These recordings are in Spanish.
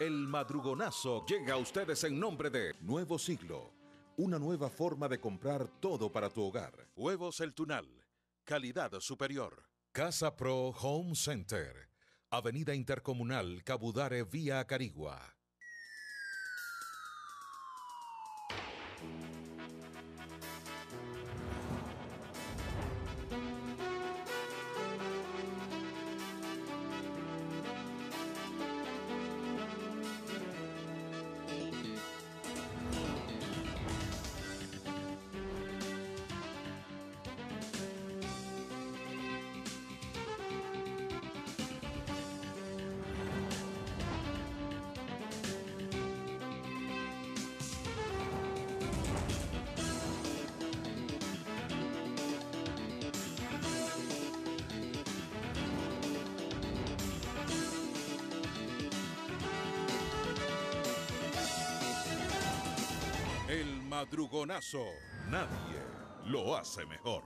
El madrugonazo llega a ustedes en nombre de Nuevo Siglo, una nueva forma de comprar todo para tu hogar. Huevos El Tunal, calidad superior. Casa Pro Home Center, Avenida Intercomunal Cabudare vía Carigua. Nadie lo hace mejor.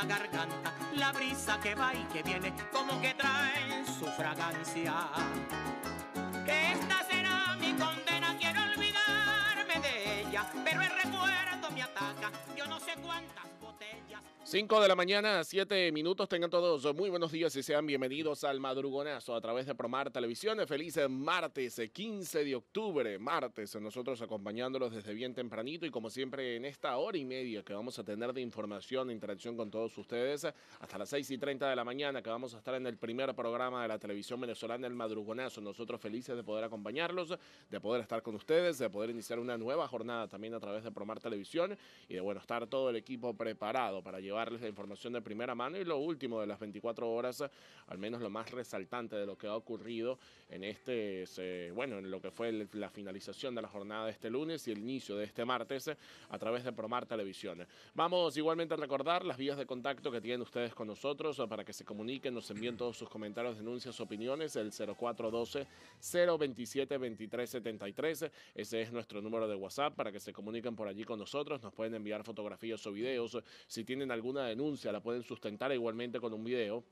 La garganta, la brisa que va y que viene, como que trae su fragancia. Esta será mi condena, quiero olvidarme de ella, pero el recuerdo me ataca, yo no sé cuántas botellas. 5 de la mañana, 7 minutos. Tengan todos muy buenos días y sean bienvenidos al madrugonazo a través de Promar Televisión. Feliz martes, 15 de octubre, martes. Nosotros acompañándolos desde bien tempranito y como siempre en esta hora y media que vamos a tener de información e interacción con todos ustedes hasta las 6 y 30 de la mañana que vamos a estar en el primer programa de la televisión venezolana, el madrugonazo. Nosotros felices de poder acompañarlos, de poder estar con ustedes, de poder iniciar una nueva jornada también a través de Promar Televisión y de bueno, estar todo el equipo preparado para llevarles la información de primera mano y lo último de las 24 horas, al menos lo más resaltante de lo que ha ocurrido en este, bueno, en lo que fue la finalización de la jornada de este lunes y el inicio de este martes a través de Promar Televisión. Vamos igualmente a recordar las vías de contacto que tienen ustedes con nosotros para que se comuniquen, nos envíen todos sus comentarios, denuncias, opiniones, el 0412 027 2373. Ese es nuestro número de WhatsApp para que se comuniquen por allí con nosotros. Nos pueden enviar fotografías o videos. Si tienen alguna denuncia, la pueden sustentar igualmente con un video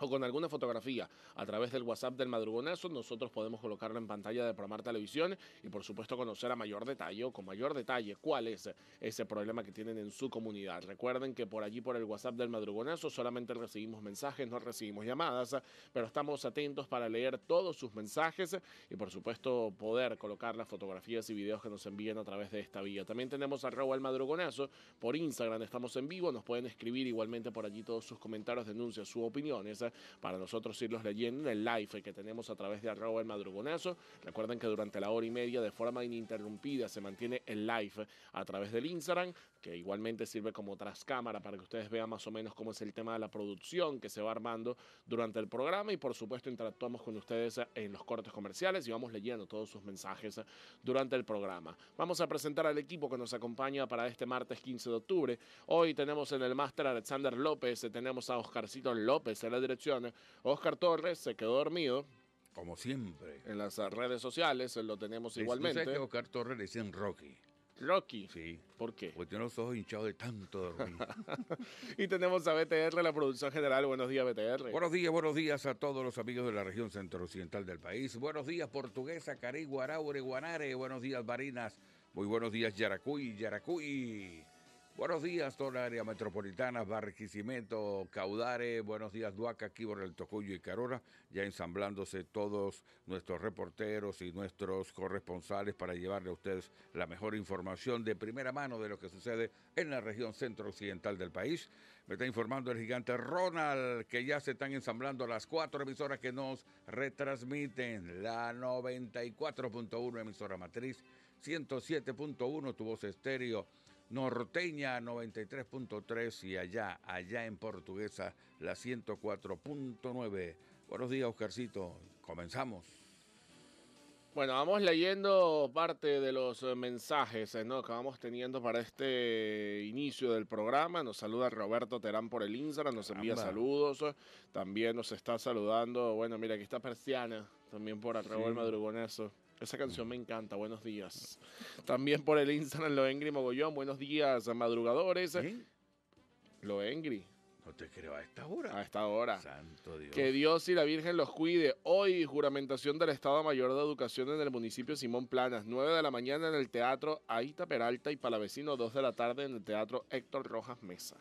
o con alguna fotografía a través del WhatsApp del Madrugonazo, nosotros podemos colocarlo en pantalla de Promar Televisión y por supuesto conocer a mayor detalle o con mayor detalle cuál es ese problema que tienen en su comunidad. Recuerden que por allí por el WhatsApp del Madrugonazo solamente recibimos mensajes, no recibimos llamadas, pero estamos atentos para leer todos sus mensajes y por supuesto poder colocar las fotografías y videos que nos envíen a través de esta vía. También tenemos arroba el Madrugonazo por Instagram, estamos en vivo, nos pueden escribir igualmente por allí todos sus comentarios, denuncias, sus opiniones para nosotros irlos leyendo en el live que tenemos a través de arroba el madrugonazo. Recuerden que durante la hora y media de forma ininterrumpida se mantiene el live a través del Instagram, que igualmente sirve como tras cámara para que ustedes vean más o menos cómo es el tema de la producción que se va armando durante el programa y por supuesto interactuamos con ustedes en los cortes comerciales y vamos leyendo todos sus mensajes durante el programa. Vamos a presentar al equipo que nos acompaña para este martes 15 de octubre. Hoy tenemos en el máster a Alexander López, tenemos a Oscarcito López en la dirección. Oscar Torres se quedó dormido. Como siempre. En las redes sociales lo tenemos igualmente. ¿tú sabes que a Oscar Torres le dicen Rocky. Rocky. Sí. ¿Por qué? Porque tiene los ojos hinchados de tanto dormir. Y tenemos a BTR, la producción general. Buenos días, BTR. buenos días, buenos días a todos los amigos de la región centro-occidental del país. Buenos días, Portuguesa, Carigua, Araure, Guanare. Buenos días, Barinas. Muy buenos días, Yaracuy, Yaracuy. Buenos días, toda la área metropolitana, Barquisimeto, Caudare. Buenos días, Duaca, aquí el Tocuyo y Carora. Ya ensamblándose todos nuestros reporteros y nuestros corresponsales para llevarle a ustedes la mejor información de primera mano de lo que sucede en la región centro-occidental del país. Me está informando el gigante Ronald que ya se están ensamblando las cuatro emisoras que nos retransmiten. La 94.1 emisora matriz, 107.1 tu voz estéreo, norteña 93.3 y allá, allá en portuguesa la 104.9. Buenos días, Oscarcito. Comenzamos. Bueno, vamos leyendo parte de los eh, mensajes eh, ¿no? que vamos teniendo para este inicio del programa. Nos saluda Roberto Terán por el Instagram, nos envía saludos. También nos está saludando, bueno, mira, aquí está Persiana, también por el Sí. madrugonazo. Esa canción me encanta, buenos días. También por el Instagram, Loengri Mogollón, buenos días, madrugadores. ¿Eh? Loengri, No te creo a esta hora. a esta hora. Santo Dios. Que Dios y la Virgen los cuide. Hoy, juramentación del Estado Mayor de Educación en el municipio Simón Planas. 9 de la mañana en el Teatro Aita Peralta y Palavecino, 2 de la tarde en el Teatro Héctor Rojas Mesa.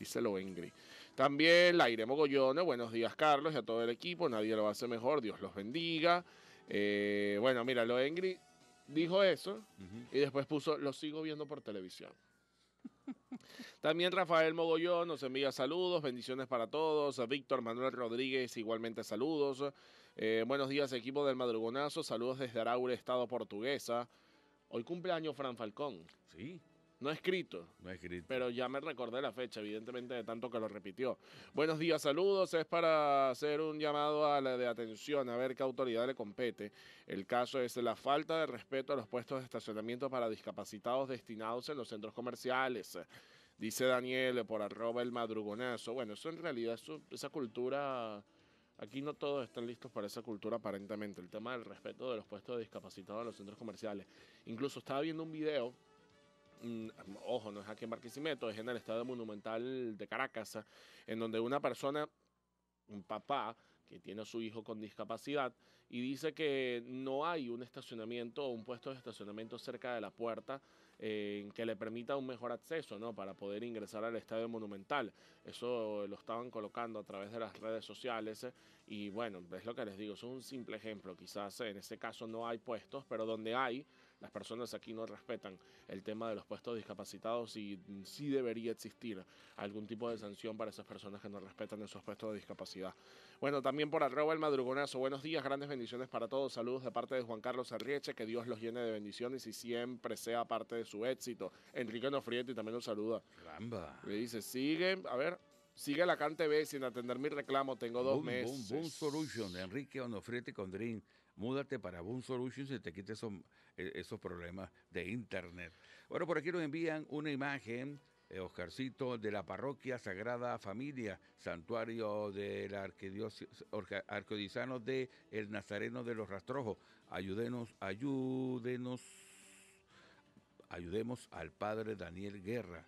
Dice lo Ingrid. También la Irene Mogollone. Buenos días, Carlos, y a todo el equipo. Nadie lo hace mejor. Dios los bendiga. Eh, bueno, mira, lo Ingrid dijo eso y después puso, lo sigo viendo por televisión. También Rafael Mogollón nos envía saludos, bendiciones para todos. Víctor Manuel Rodríguez igualmente saludos. Eh, buenos días equipo del Madrugonazo, saludos desde Araure, Estado Portuguesa. Hoy cumpleaños Fran Falcón, Sí, no escrito, no he escrito. pero ya me recordé la fecha, evidentemente de tanto que lo repitió. Buenos días, saludos. Es para hacer un llamado a la de atención, a ver qué autoridad le compete. El caso es la falta de respeto a los puestos de estacionamiento para discapacitados destinados en los centros comerciales. Dice Daniel por arroba el madrugonazo. Bueno, eso en realidad, eso- esa cultura, aquí no todos están listos para esa cultura aparentemente. El tema del respeto de los puestos de discapacitados en los centros comerciales. Incluso estaba viendo un video ojo, no es aquí en Barquisimeto, es en el Estadio Monumental de Caracas, en donde una persona, un papá, que tiene a su hijo con discapacidad, y dice que no hay un estacionamiento o un puesto de estacionamiento cerca de la puerta eh, que le permita un mejor acceso, ¿no? Para poder ingresar al Estadio Monumental. Eso lo estaban colocando a través de las redes sociales eh, y bueno, es lo que les digo, es un simple ejemplo. Quizás en ese caso no hay puestos, pero donde hay, las personas aquí no respetan el tema de los puestos discapacitados y sí debería existir algún tipo de sanción para esas personas que no respetan esos puestos de discapacidad. Bueno, también por arroba el madrugonazo. Buenos días, grandes bendiciones para todos. Saludos de parte de Juan Carlos Arrieche. Que Dios los llene de bendiciones y siempre sea parte de su éxito. Enrique Nofrietti también nos saluda. Caramba. Le dice, sigue, a ver, sigue la CanTV sin atender mi reclamo. Tengo dos Boom, meses. Boom, Boom Solution Enrique Onofriete Condrín. Múdate para Boom Solutions y te quite esos, eh, esos problemas de internet. Bueno, por aquí nos envían una imagen, eh, Oscarcito, de la parroquia Sagrada Familia, santuario del arquidiocesano de El Nazareno de los Rastrojos. Ayúdenos, ayúdenos, ayudemos al padre Daniel Guerra.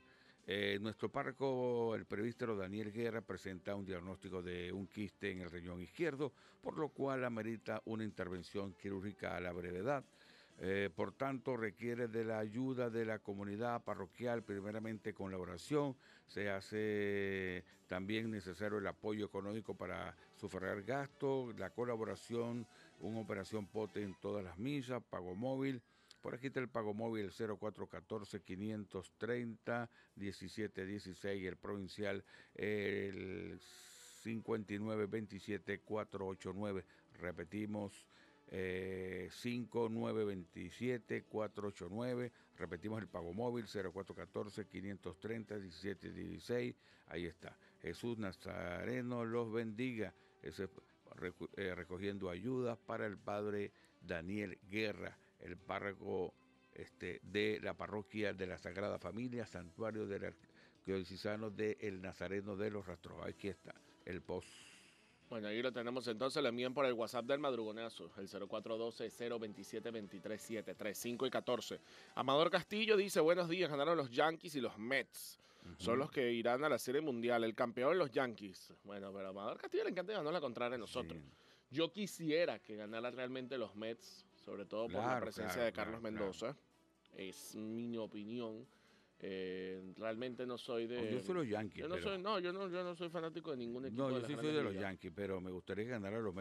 Eh, nuestro párroco, el presbítero Daniel Guerra, presenta un diagnóstico de un quiste en el riñón izquierdo, por lo cual amerita una intervención quirúrgica a la brevedad. Eh, por tanto, requiere de la ayuda de la comunidad parroquial, primeramente con la oración. Se hace también necesario el apoyo económico para sufragar gastos, la colaboración, una operación pote en todas las millas, pago móvil. Por aquí está el pago móvil 0414-530-1716, el provincial el 5927-489. Repetimos, eh, 5927-489. Repetimos el pago móvil 0414-530-1716. Ahí está. Jesús Nazareno los bendiga. Ese, eh, recogiendo ayudas para el padre Daniel Guerra, el párroco este, de la parroquia de la Sagrada Familia, santuario del arquidiocesano de El Nazareno de los Rastros. Aquí está el post. Bueno, ahí lo tenemos entonces, lo envían por el WhatsApp del madrugonazo, el 0412-027-2373, 5 y 14. Amador Castillo dice, buenos días, ganaron los Yankees y los Mets. Son los que irán a la Serie Mundial. El campeón, los Yankees. Bueno, pero a Amador Castillo le encanta ganar la contraria a nosotros. Sí. Yo quisiera que ganara realmente los Mets, sobre todo por la Claro, presencia claro, de Carlos claro, Mendoza. Es mi opinión. Eh, realmente no soy de... yo soy los Yankees. Yo no pero- soy, no, yo no, yo no soy fanático de ningún equipo. No, yo sí soy de los. Yankees, pero me gustaría que ganara los.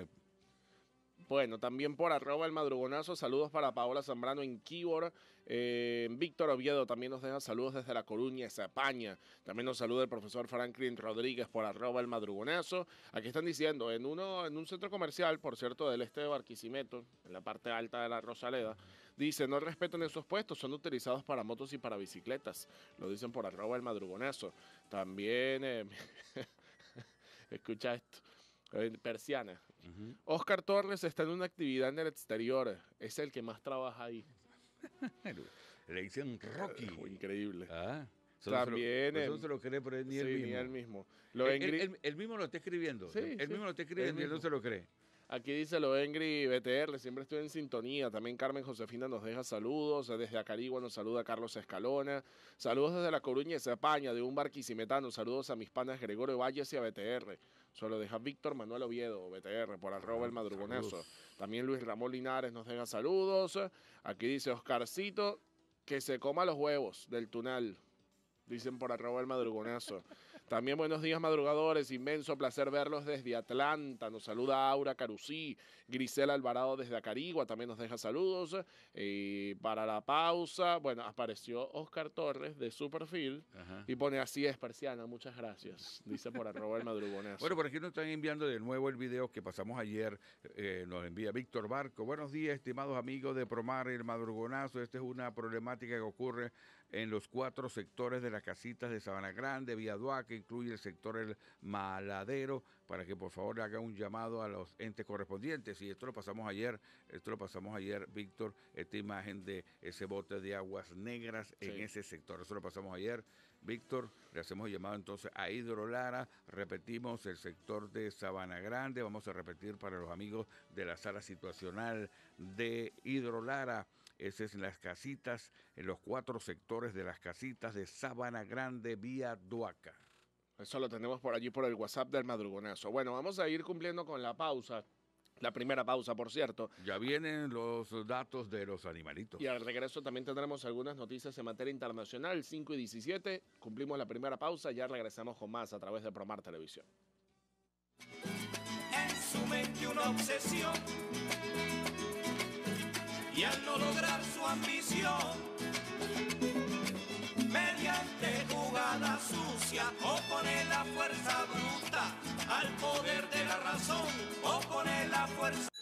Bueno, también por arroba el madrugonazo, saludos para Paola Zambrano en Keyboard. Eh, Víctor Oviedo también nos deja saludos desde La Coruña, España. También nos saluda el profesor Franklin Rodríguez por arroba el madrugonazo. Aquí están diciendo, en uno, en un centro comercial, por cierto, del este de Barquisimeto, en la parte alta de la Rosaleda, dice, no respetan esos puestos, son utilizados para motos y para bicicletas. Lo dicen por arroba el madrugonazo. También, eh, escucha esto, eh, persiana. Oscar Torres está en una actividad en el exterior. Es el que más trabaja ahí. Le dicen Rocky. Oh, increíble. Ah, También Eso no el- se lo cree, pero él ni Sí, él mismo. ni él mismo. Lo Él, Engri- él- él mismo lo está escribiendo. Sí, él sí, mismo lo está escribiendo y él no se lo cree. Aquí dice lo Engri BTR, siempre estoy en sintonía. También Carmen Josefina nos deja saludos. Desde Acarigua nos saluda Carlos Escalona. Saludos desde La Coruña, España, de un barquisimetano. Saludos a mis panas Gregorio Valles y a BTR. Solo deja Víctor Manuel Oviedo, BTR, por arroba el madrugonazo. Saludos. También Luis Ramón Linares nos deja saludos. Aquí dice Oscarcito, que se coma los huevos del tunal. Dicen por arroba el madrugonazo. También buenos días madrugadores, inmenso placer verlos desde Atlanta. Nos saluda Aura Carusí, Grisela Alvarado desde Acarigua, también nos deja saludos. Y para la pausa, bueno, apareció Oscar Torres de su perfil Ajá. y pone así es persiana, muchas gracias. Dice por arroba el madrugonazo. Bueno, por aquí nos están enviando de nuevo el video que pasamos ayer. eh, nos envía Víctor Barco. Buenos días, estimados amigos de Promar el Madrugonazo. Esta es una problemática que ocurre en los cuatro sectores de las casitas de Sabana Grande, Viaduá, que incluye el sector El Maladero, para que por favor le haga un llamado a los entes correspondientes. Y esto lo pasamos ayer, esto lo pasamos ayer, Víctor, esta imagen de ese bote de aguas negras en ese sector. Eso lo pasamos ayer. Víctor, le hacemos llamado entonces a Hidrolara, repetimos el sector de Sabana Grande, vamos a repetir para los amigos de la sala situacional de Hidrolara, ese es en las casitas, en los cuatro sectores de las casitas de Sabana Grande vía Duaca. Eso lo tenemos por allí por el WhatsApp del madrugonazo. Bueno, vamos a ir cumpliendo con la pausa. La primera pausa, por cierto. Ya vienen los datos de los animalitos. Y al regreso también tendremos algunas noticias en materia internacional. 5 y 17. Cumplimos la primera pausa. Ya regresamos con más a través de Promar Televisión. en su mente una obsesión y al no lograr su ambición mediante jugada sucia opone la fuerza bruta al poder de la razón opone la fuerza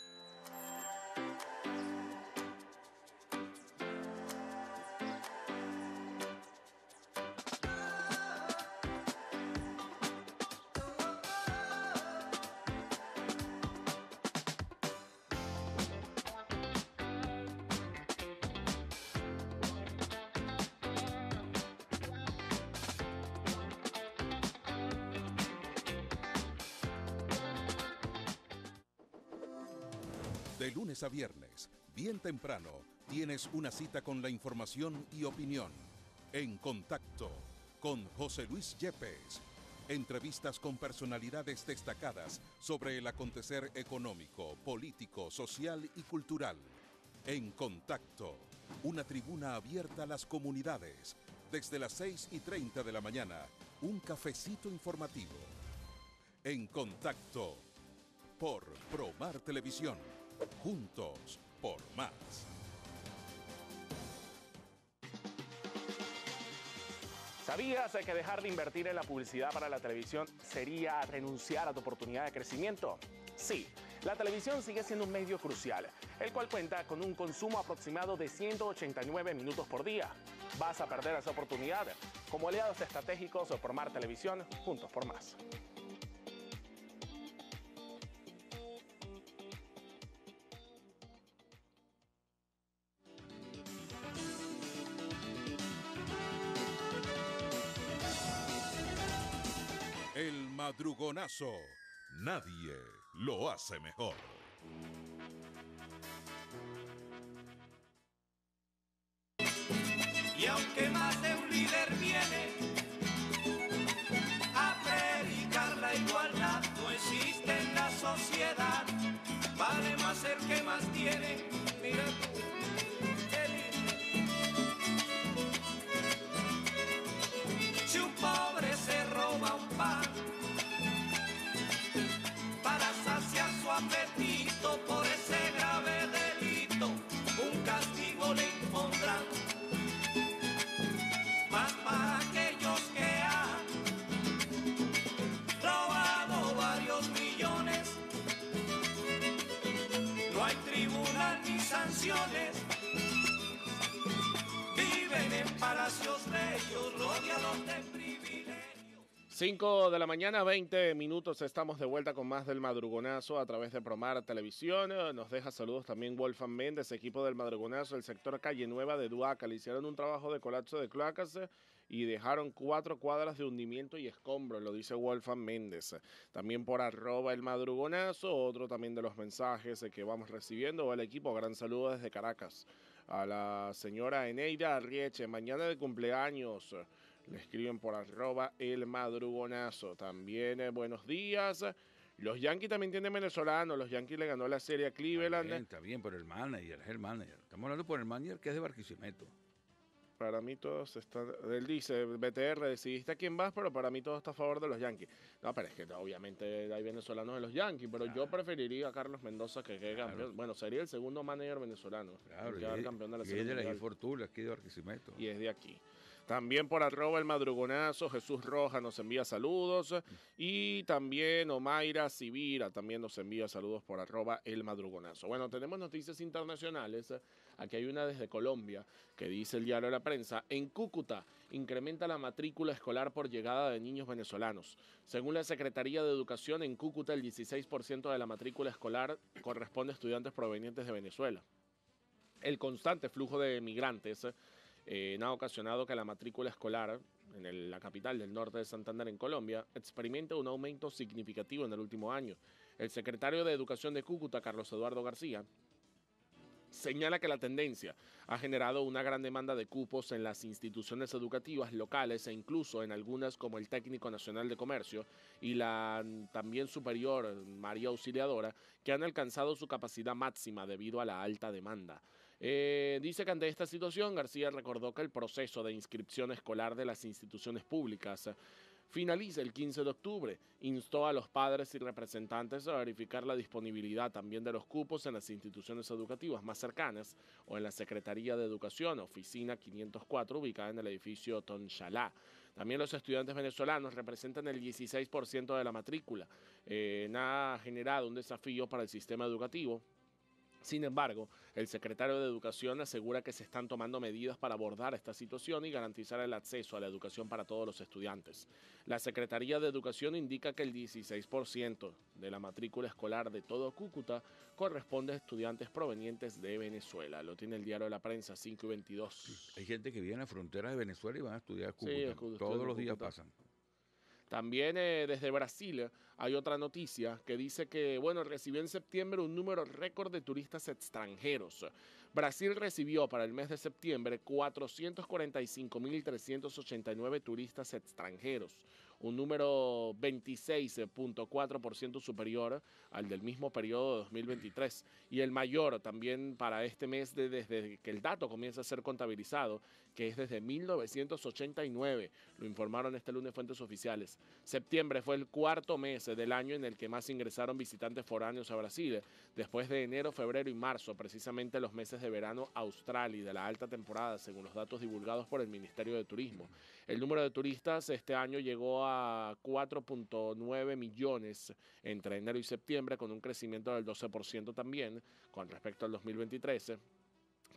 De lunes a viernes, bien temprano, tienes una cita con la información y opinión. En contacto con José Luis Yepes. Entrevistas con personalidades destacadas sobre el acontecer económico, político, social y cultural. En contacto, una tribuna abierta a las comunidades. Desde las 6 y 30 de la mañana, un cafecito informativo. En contacto por Promar Televisión. Juntos por más. ¿Sabías que dejar de invertir en la publicidad para la televisión sería renunciar a tu oportunidad de crecimiento? Sí, la televisión sigue siendo un medio crucial, el cual cuenta con un consumo aproximado de 189 minutos por día. Vas a perder esa oportunidad. Como aliados estratégicos por Mar Televisión, juntos por más. Madrugonazo. nadie lo hace mejor. Y aunque más de un líder viene a predicar la igualdad, no existe en la sociedad. Vale más el que más tiene. Mira tú, hay tribunal ni sanciones. Viven en palacios bellos, rodeados de privilegios. 5 de la mañana, 20 minutos. Estamos de vuelta con más del madrugonazo a través de Promar Televisión. Nos deja saludos también Wolfgang Méndez, equipo del madrugonazo, el sector Calle Nueva de Duaca. Le hicieron un trabajo de colapso de cloacas y dejaron cuatro cuadras de hundimiento y escombros, lo dice Wolfgang Méndez. También por arroba el madrugonazo, otro también de los mensajes que vamos recibiendo. El equipo, gran saludo desde Caracas. A la señora Eneida Arrieche, mañana de cumpleaños. Le escriben por arroba el madrugonazo. También eh, buenos días. Los Yankees también tienen venezolanos. Los Yankees le ganó la serie a Cleveland. está pero el manager es el manager. Estamos hablando por el manager que es de Barquisimeto. Para mí todos están. Él dice, BTR, decidiste a quién vas, pero para mí todo está a favor de los Yankees. No, pero es que obviamente hay venezolanos en los Yankees, pero yo preferiría a Carlos Mendoza que quede Claro. campeón. Bueno, sería el segundo manager venezolano. Claro, en y campeón de la y es de la aquí de Barquisimeto. y es de aquí. También por arroba el madrugonazo, Jesús Roja nos envía saludos. Y también Omaira Sibira también nos envía saludos por arroba el madrugonazo. Bueno, tenemos noticias internacionales. Aquí hay una desde Colombia que dice el diario de la prensa. En Cúcuta incrementa la matrícula escolar por llegada de niños venezolanos. Según la Secretaría de Educación, en Cúcuta el 16% de la matrícula escolar corresponde a estudiantes provenientes de Venezuela. El constante flujo de migrantes eh, ha ocasionado que la matrícula escolar en la capital del norte de Santander, en Colombia, experimente un aumento significativo en el último año. El secretario de Educación de Cúcuta, Carlos Eduardo García, señala que la tendencia ha generado una gran demanda de cupos en las instituciones educativas locales e incluso en algunas como el Técnico Nacional de Comercio y la también superior María Auxiliadora, que han alcanzado su capacidad máxima debido a la alta demanda. Eh, dice que ante esta situación, García recordó que el proceso de inscripción escolar de las instituciones públicas finaliza el 15 de octubre. Instó a los padres y representantes a verificar la disponibilidad también de los cupos en las instituciones educativas más cercanas o en la Secretaría de Educación, oficina 504, ubicada en el edificio Tonchalá. También los estudiantes venezolanos representan el 16% de la matrícula. Eh, ha generado un desafío para el sistema educativo. Sin embargo, el secretario de Educación asegura que se están tomando medidas para abordar esta situación y garantizar el acceso a la educación para todos los estudiantes. La Secretaría de Educación indica que el 16% de la matrícula escolar de todo Cúcuta corresponde a estudiantes provenientes de Venezuela. Lo tiene el diario de la prensa 5 y 22. Hay gente que vive en la frontera de Venezuela y van a estudiar a Sí, Cúcuta. Todos los días Cúcuta. pasan. También eh, desde Brasil hay otra noticia que dice que, bueno, recibió en septiembre un número récord de turistas extranjeros. Brasil recibió para el mes de septiembre 445.389 turistas extranjeros, un número 26.4% superior al del mismo periodo de 2023 y el mayor también para este mes de- desde que el dato comienza a ser contabilizado, que es desde 1989, lo informaron este lunes fuentes oficiales. Septiembre fue el cuarto mes del año en el que más ingresaron visitantes foráneos a Brasil, después de enero, febrero y marzo, precisamente los meses de verano austral y de la alta temporada, según los datos divulgados por el Ministerio de Turismo. El número de turistas este año llegó a 4.9 millones entre enero y septiembre, con un crecimiento del 12% también con respecto al 2023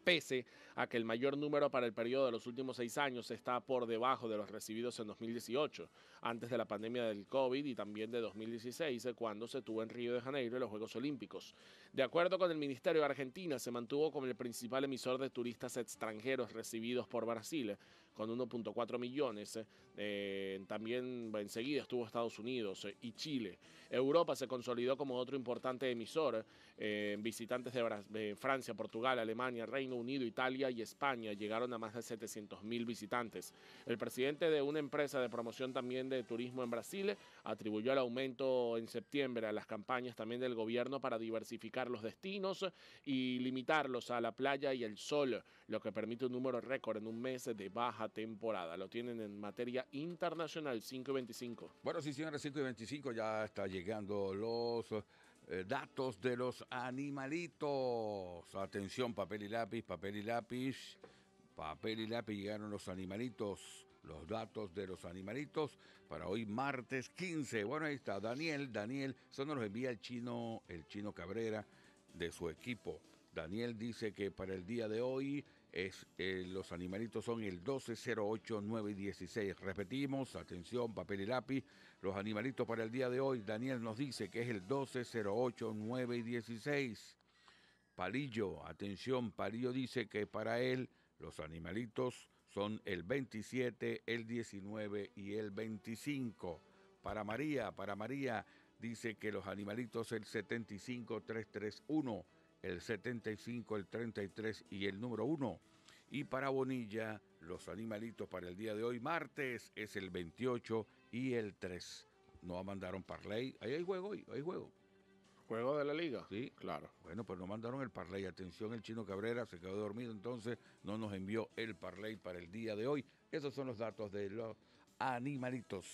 pese a que el mayor número para el periodo de los últimos seis años está por debajo de los recibidos en 2018, antes de la pandemia del COVID y también de 2016, eh, cuando se tuvo en Río de Janeiro los Juegos Olímpicos. De acuerdo con el Ministerio de Argentina, se mantuvo como el principal emisor de turistas extranjeros recibidos por Brasil, con 1.4 millones. Eh, también enseguida estuvo Estados Unidos eh, y Chile. Europa se consolidó como otro importante emisor. Eh, visitantes de, Francia, Portugal, Alemania, Reino Unido, Italia y España llegaron a más de 700 mil visitantes. El presidente de una empresa de promoción también de turismo en Brasil atribuyó el aumento en septiembre a las campañas también del gobierno para diversificar los destinos y limitarlos a la playa y el sol, lo que permite un número récord en un mes de baja temporada. Lo tienen en materia internacional 5 y 25. Bueno, sí, señores, 5 y 25 ya está llegando los eh, datos de los animalitos. Atención, papel y lápiz, papel y lápiz. Papel y lápiz llegaron los animalitos. Los datos de los animalitos para hoy martes 15. Bueno, ahí está Daniel. Daniel, eso nos lo envía el chino, el chino Cabrera de su equipo. Daniel dice que para el día de hoy es, eh, los animalitos son el 1208 9 y 16. Repetimos, atención, papel y lápiz. Los animalitos para el día de hoy, Daniel nos dice que es el 1208 9 y 16. Palillo, atención, Palillo dice que para él los animalitos son el 27, el 19 y el 25. Para María, para María dice que los animalitos el 75 331, el 75 el 33 y el número 1. Y para Bonilla, los animalitos para el día de hoy, martes, es el 28 y el 3. No mandaron parlay. Ahí hay juego hoy, hay juego. ¿Juego de la liga? Sí. Claro. Bueno, pues nos mandaron el parlay. Atención, el chino Cabrera se quedó dormido, entonces no nos envió el parlay para el día de hoy. Esos son los datos de los animalitos.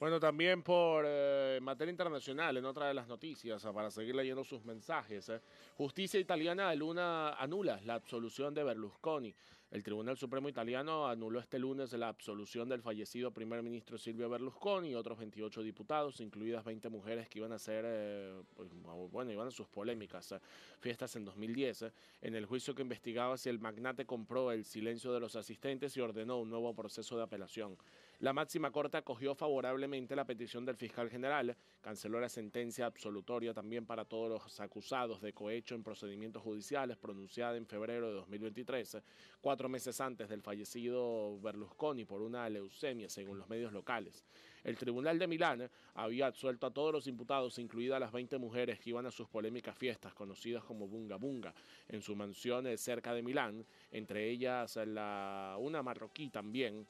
Bueno, también por eh, materia internacional, en otra de las noticias, ah, para seguir leyendo sus mensajes, eh, justicia italiana aluna- anula la absolución de Berlusconi. El Tribunal Supremo italiano anuló este lunes la absolución del fallecido primer ministro Silvio Berlusconi y otros 28 diputados, incluidas 20 mujeres que iban a ser, eh, pues, bueno, iban a sus polémicas eh, fiestas en 2010, eh, en el juicio que investigaba si el magnate compró el silencio de los asistentes y ordenó un nuevo proceso de apelación. La máxima corte acogió favorablemente la petición del fiscal general, canceló la sentencia absolutoria también para todos los acusados de cohecho en procedimientos judiciales pronunciada en febrero de 2023, eh, cuatro meses antes del fallecido Berlusconi por una leucemia, según los medios locales. El Tribunal de Milán había absuelto a todos los imputados, incluidas las 20 mujeres que iban a sus polémicas fiestas, conocidas como Bunga Bunga, en su mansión eh, cerca de Milán, entre ellas la, una marroquí también,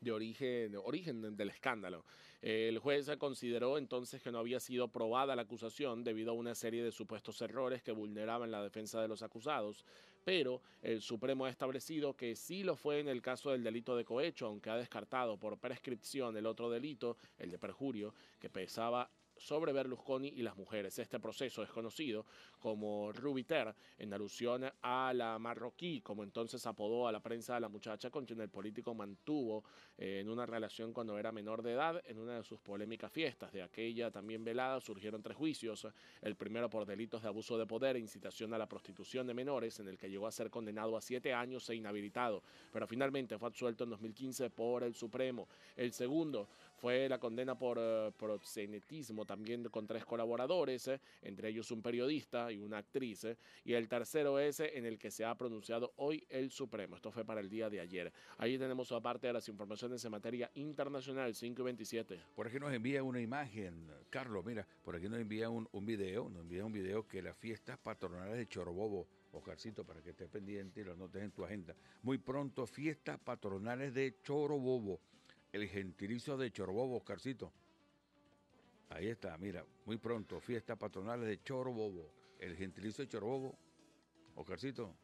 de origen, origen del escándalo. El juez consideró entonces que no había sido probada la acusación debido a una serie de supuestos errores que vulneraban la defensa de los acusados, pero el Supremo ha establecido que sí lo fue en el caso del delito de cohecho, aunque ha descartado por prescripción el otro delito, el de perjurio, que pesaba sobre Berlusconi y las mujeres. Este proceso es conocido como Rubiter, en alusión a la marroquí, como entonces apodó a la prensa a la muchacha con quien el político mantuvo eh, en una relación cuando era menor de edad en una de sus polémicas fiestas. De aquella también velada surgieron tres juicios, el primero por delitos de abuso de poder e incitación a la prostitución de menores, en el que llegó a ser condenado a siete años e inhabilitado, pero finalmente fue absuelto en 2015 por el Supremo. El segundo fue la condena por eh, proxenetismo también con tres colaboradores, eh, entre ellos un periodista y una actriz. eh, y el tercero es en el que se ha pronunciado hoy el Supremo. Esto fue para el día de ayer. Ahí tenemos aparte de las informaciones en materia internacional 5 y 27. Por aquí nos envía una imagen, Carlos, mira, por aquí nos envía un, video, nos envía un video que las fiestas patronales de Chorobobo, Oscarcito, para que estés pendiente y lo anotes en tu agenda. Muy pronto, fiestas patronales de Chorobobo, el gentilicio de Chorobobo, Oscarcito. Ahí está, mira, muy pronto, fiestas patronales de Chorobobo, el gentilicio de Chorobobo, Oscarcito,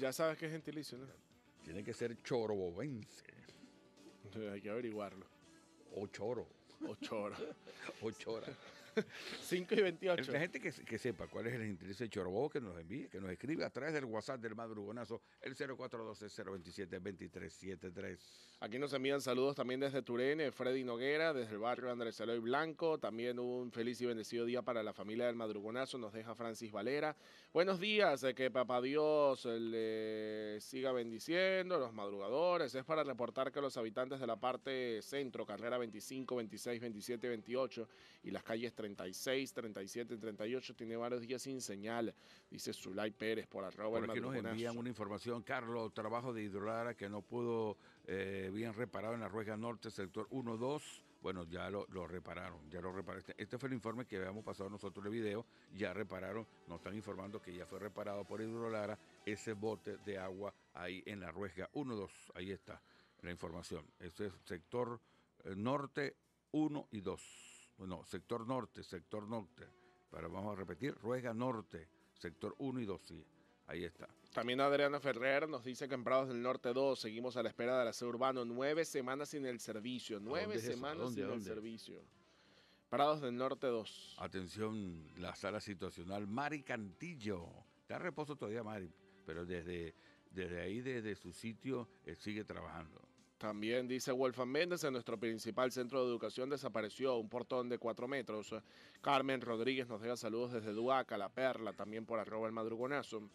Ya sabes qué es gentilicio, ¿no? tiene que ser chorobobense, Hay que averiguarlo. o choro, Ocho horas. o chora. 5 y 28. La gente que, que sepa cuál es el gentilicio de Chorobobo, que nos envíe, que nos escribe a través del WhatsApp del Madrugonazo, el 0412-027-2373. Aquí nos envían saludos también desde Turene, Freddy Noguera, desde el barrio Andrés Eloy Blanco. También un feliz y bendecido día para la familia del Madrugonazo, nos deja Francis Valera. Buenos días, eh, que Papá Dios eh, le siga bendiciendo, los madrugadores. Es para reportar que los habitantes de la parte centro, carrera 25, 26, 27, 28 y las calles 30 36, 37, 38. Tiene varios días sin señal, dice Zulay Pérez por arroba. Por aquí nos envían una información, Carlos, trabajo de hidrolara que no pudo eh, bien reparado en la Ruega Norte, sector 1, 2. Bueno, ya lo, lo repararon, ya lo repararon. Este, este, fue el informe que habíamos pasado nosotros el video, ya repararon, nos están informando que ya fue reparado por Hidrolara ese bote de agua ahí en la Ruesga 1, 2, ahí está la información. Ese es sector eh, norte 1 y 2. Bueno, sector norte, sector norte. Pero vamos a repetir, Ruega Norte, sector 1 y 2, sí. Ahí está. También Adriana Ferrer nos dice que en Prados del Norte 2 seguimos a la espera del aseo urbano. Nueve semanas sin el servicio. Nueve semanas sin el servicio. Prados del Norte 2. Atención, la sala situacional Mari Cantillo. Está a reposo todavía Mari, pero desde, desde ahí, desde su sitio, eh, sigue trabajando. También dice Wolfgang Méndez, en nuestro principal centro de educación desapareció un portón de cuatro metros. Carmen Rodríguez nos deja saludos desde Duaca, La Perla, también por arroba el madrugonazo.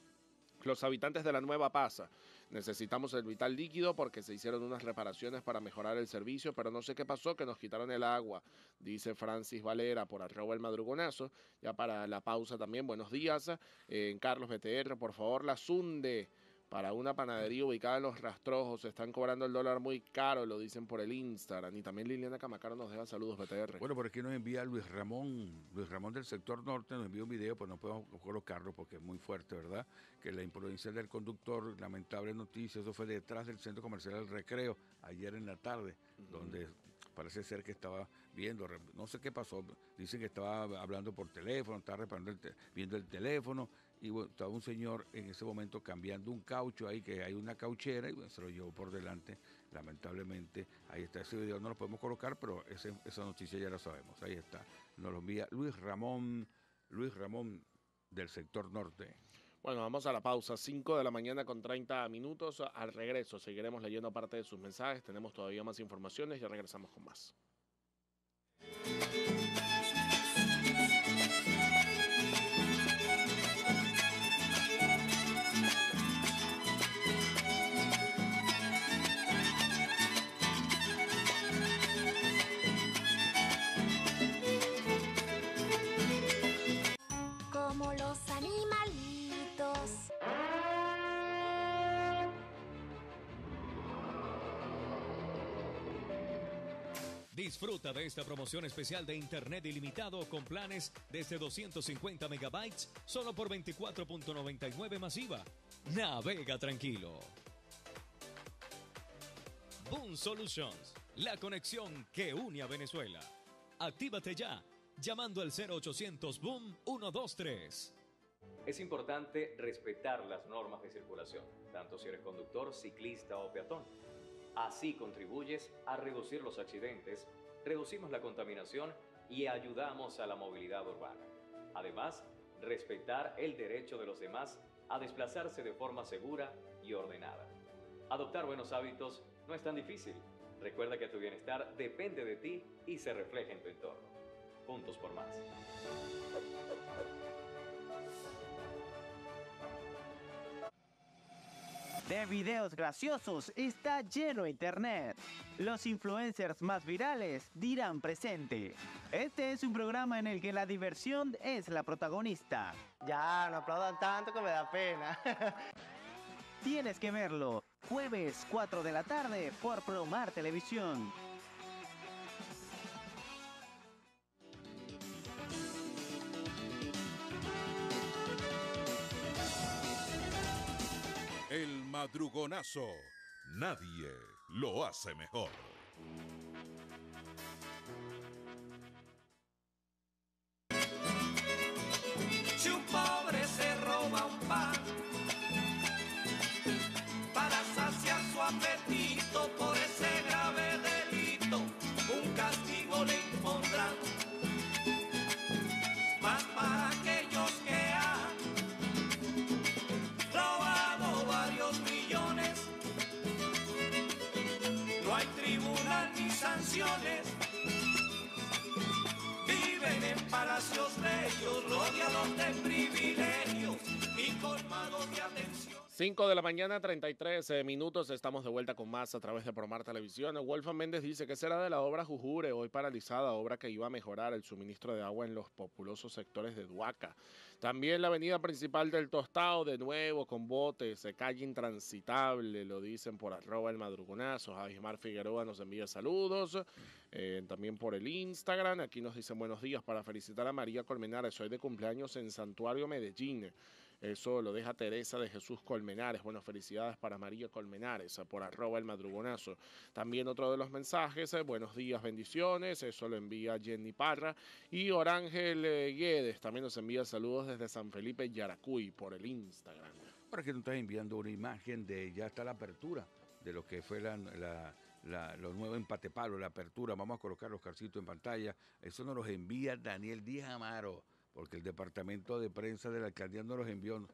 Los habitantes de la Nueva Pasa necesitamos el vital líquido porque se hicieron unas reparaciones para mejorar el servicio, pero no sé qué pasó, que nos quitaron el agua, dice Francis Valera por arroba el madrugonazo. Ya para la pausa también, buenos días. en Carlos BTR, por favor, la Sunde para una panadería ubicada en Los Rastrojos. Están cobrando el dólar muy caro, lo dicen por el Instagram. Y también Liliana Camacaro nos deja saludos, BTR. Bueno, por aquí nos envía Luis Ramón, Luis Ramón del sector norte, nos envía un video, pues no podemos colocarlo porque es muy fuerte, ¿verdad? Que la imprudencia del conductor, lamentable noticia, eso fue detrás del centro comercial del Recreo, ayer en la tarde, donde parece ser que estaba viendo, no sé qué pasó, dicen que estaba hablando por teléfono, estaba reparando viendo el teléfono y estaba un señor en ese momento cambiando un caucho ahí, que hay una cauchera, y se lo llevó por delante. Lamentablemente, ahí está ese video, no lo podemos colocar, pero esa noticia ya la sabemos. Ahí está. Nos lo envía Luis Ramón, Luis Ramón del sector norte. Bueno, vamos a la pausa, 5 de la mañana con 30 minutos. Al regreso seguiremos leyendo parte de sus mensajes, tenemos todavía más informaciones y regresamos con más. Disfruta de esta promoción especial de Internet ilimitado con planes desde 250 megabytes solo por 24.99 masiva. Navega tranquilo. Boom Solutions, la conexión que une a Venezuela. Actívate ya, llamando al 0800 Boom 123. Es importante respetar las normas de circulación, tanto si eres conductor, ciclista o peatón. Así contribuyes a reducir los accidentes reducimos la contaminación y ayudamos a la movilidad urbana. Además, respetar el derecho de los demás a desplazarse de forma segura y ordenada. Adoptar buenos hábitos no es tan difícil. Recuerda que tu bienestar depende de ti y se refleja en tu entorno. Juntos por más. De videos graciosos está lleno internet. Los influencers más virales dirán presente. Este es un programa en el que la diversión es la protagonista. Ya, no aplaudan tanto que me da pena. Tienes que verlo. Jueves 4 de la tarde por Promar Televisión. El madrugonazo. Nadie lo hace mejor. Palacios bellos, rodeados de privilegios y colmados de atención. 5 de la mañana, 33 eh, minutos. Estamos de vuelta con más a través de Promar Televisión. Wolfgang Méndez dice que será de la obra Jujure, hoy paralizada, obra que iba a mejorar el suministro de agua en los populosos sectores de Duaca. También la avenida principal del Tostado, de nuevo con botes, calle intransitable, lo dicen por arroba el madrugonazo. Javismar Figueroa nos envía saludos. Eh, también por el Instagram. Aquí nos dicen buenos días para felicitar a María Colmenares. Hoy de cumpleaños en Santuario Medellín. Eso lo deja Teresa de Jesús Colmenares. Bueno, felicidades para María Colmenares por arroba el madrugonazo. También otro de los mensajes, eh, buenos días, bendiciones. Eso lo envía Jenny Parra. Y Orángel eh, Guedes también nos envía saludos desde San Felipe Yaracuy por el Instagram. Para que nos estás enviando una imagen de ya está la apertura de lo que fue la, la nuevos empate palo, la apertura. Vamos a colocar los carcitos en pantalla. Eso nos los envía Daniel Díaz Amaro porque el departamento de prensa de la alcaldía no los envió.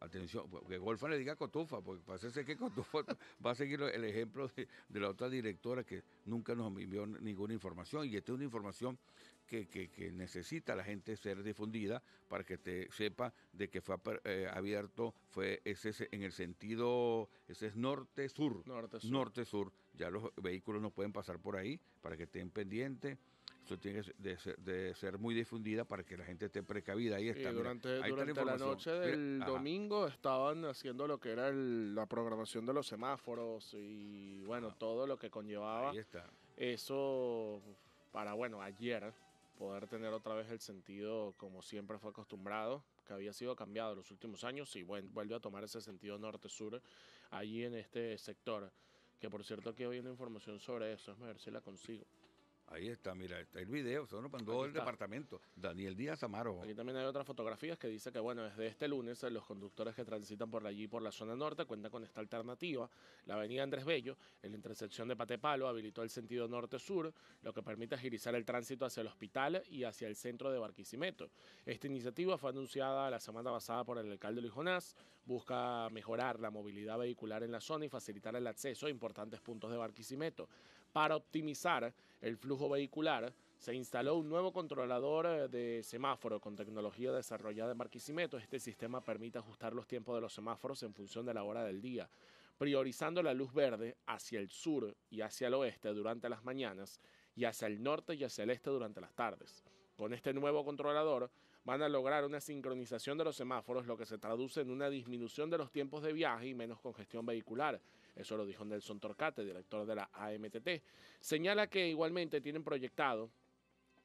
Atención, que Golfa le diga Cotufa, porque parece que Cotufa va a seguir el ejemplo de, la otra directora que nunca nos envió ninguna información. Y esta es una información que, que, necesita la gente ser difundida para que te sepa de que fue eh, abierto, fue ese, en el sentido, ese es norte-sur. Norte-sur. Norte-sur. Ya los vehículos no pueden pasar por ahí para que estén pendientes eso tiene que de ser, muy difundida para que la gente esté precavida. Ahí está. durante, la, noche del domingo estaban haciendo lo que era la programación de los semáforos y bueno, ah. todo lo que conllevaba ahí está. eso para, bueno, ayer poder tener otra vez el sentido como siempre fue acostumbrado, que había sido cambiado en los últimos años y bueno, vuelve a tomar ese sentido norte-sur allí en este sector. Que por cierto aquí hay una información sobre eso, es ver si la consigo. Ahí está, mira, está el video, se nos mandó el departamento. Daniel Díaz Amaro. Aquí también hay otras fotografías que dice que, bueno, desde este lunes los conductores que transitan por allí, por la zona norte, cuentan con esta alternativa. La avenida Andrés Bello, en la intersección de Patepalo, habilitó el sentido norte-sur, lo que permite agilizar el tránsito hacia el hospital y hacia el centro de Barquisimeto. Esta iniciativa fue anunciada la semana pasada por el alcalde Luis Jonás. Busca mejorar la movilidad vehicular en la zona y facilitar el acceso a importantes puntos de Barquisimeto. Para optimizar el flujo vehicular, se instaló un nuevo controlador eh, de semáforo con tecnología desarrollada en Barquisimeto. Este sistema permite ajustar los tiempos de los semáforos en función de la hora del día, priorizando la luz verde hacia el sur y hacia el oeste durante las mañanas y hacia el norte y hacia el este durante las tardes. Con este nuevo controlador van a lograr una sincronización de los semáforos, lo que se traduce en una disminución de los tiempos de viaje y menos congestión vehicular. Eso lo dijo Nelson Torcate, director de la AMTT. Señala que igualmente tienen proyectado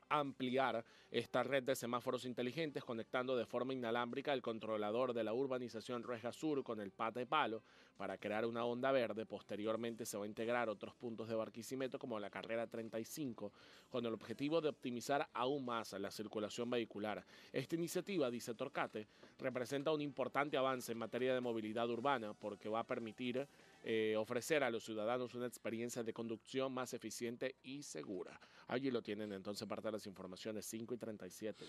ampliar esta red de semáforos inteligentes conectando de forma inalámbrica el controlador de la urbanización Reja Sur con el Pata de Palo para crear una onda verde. Posteriormente se va a integrar otros puntos de Barquisimeto como la carrera 35 con el objetivo de optimizar aún más la circulación vehicular. Esta iniciativa, dice Torcate, representa un importante avance en materia de movilidad urbana porque va a permitir eh, ofrecer a los ciudadanos una experiencia de conducción más eficiente y segura. Allí lo tienen entonces parte de las informaciones 5 y 37.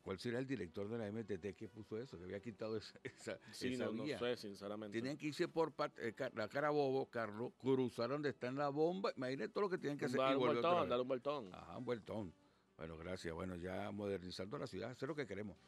¿Cuál, será el director de la MTT que puso eso? Que había quitado esa, esa, sí, no, sé, sinceramente. Tenían que irse por eh, la cara bobo, Carlos, cruzar donde está en la bomba. Imagínate todo lo que tienen que hacer. Dar un vueltón, dar un vueltón. Ajá, un vueltón. Bueno, gracias. Bueno, ya modernizando la ciudad, eso es lo que queremos.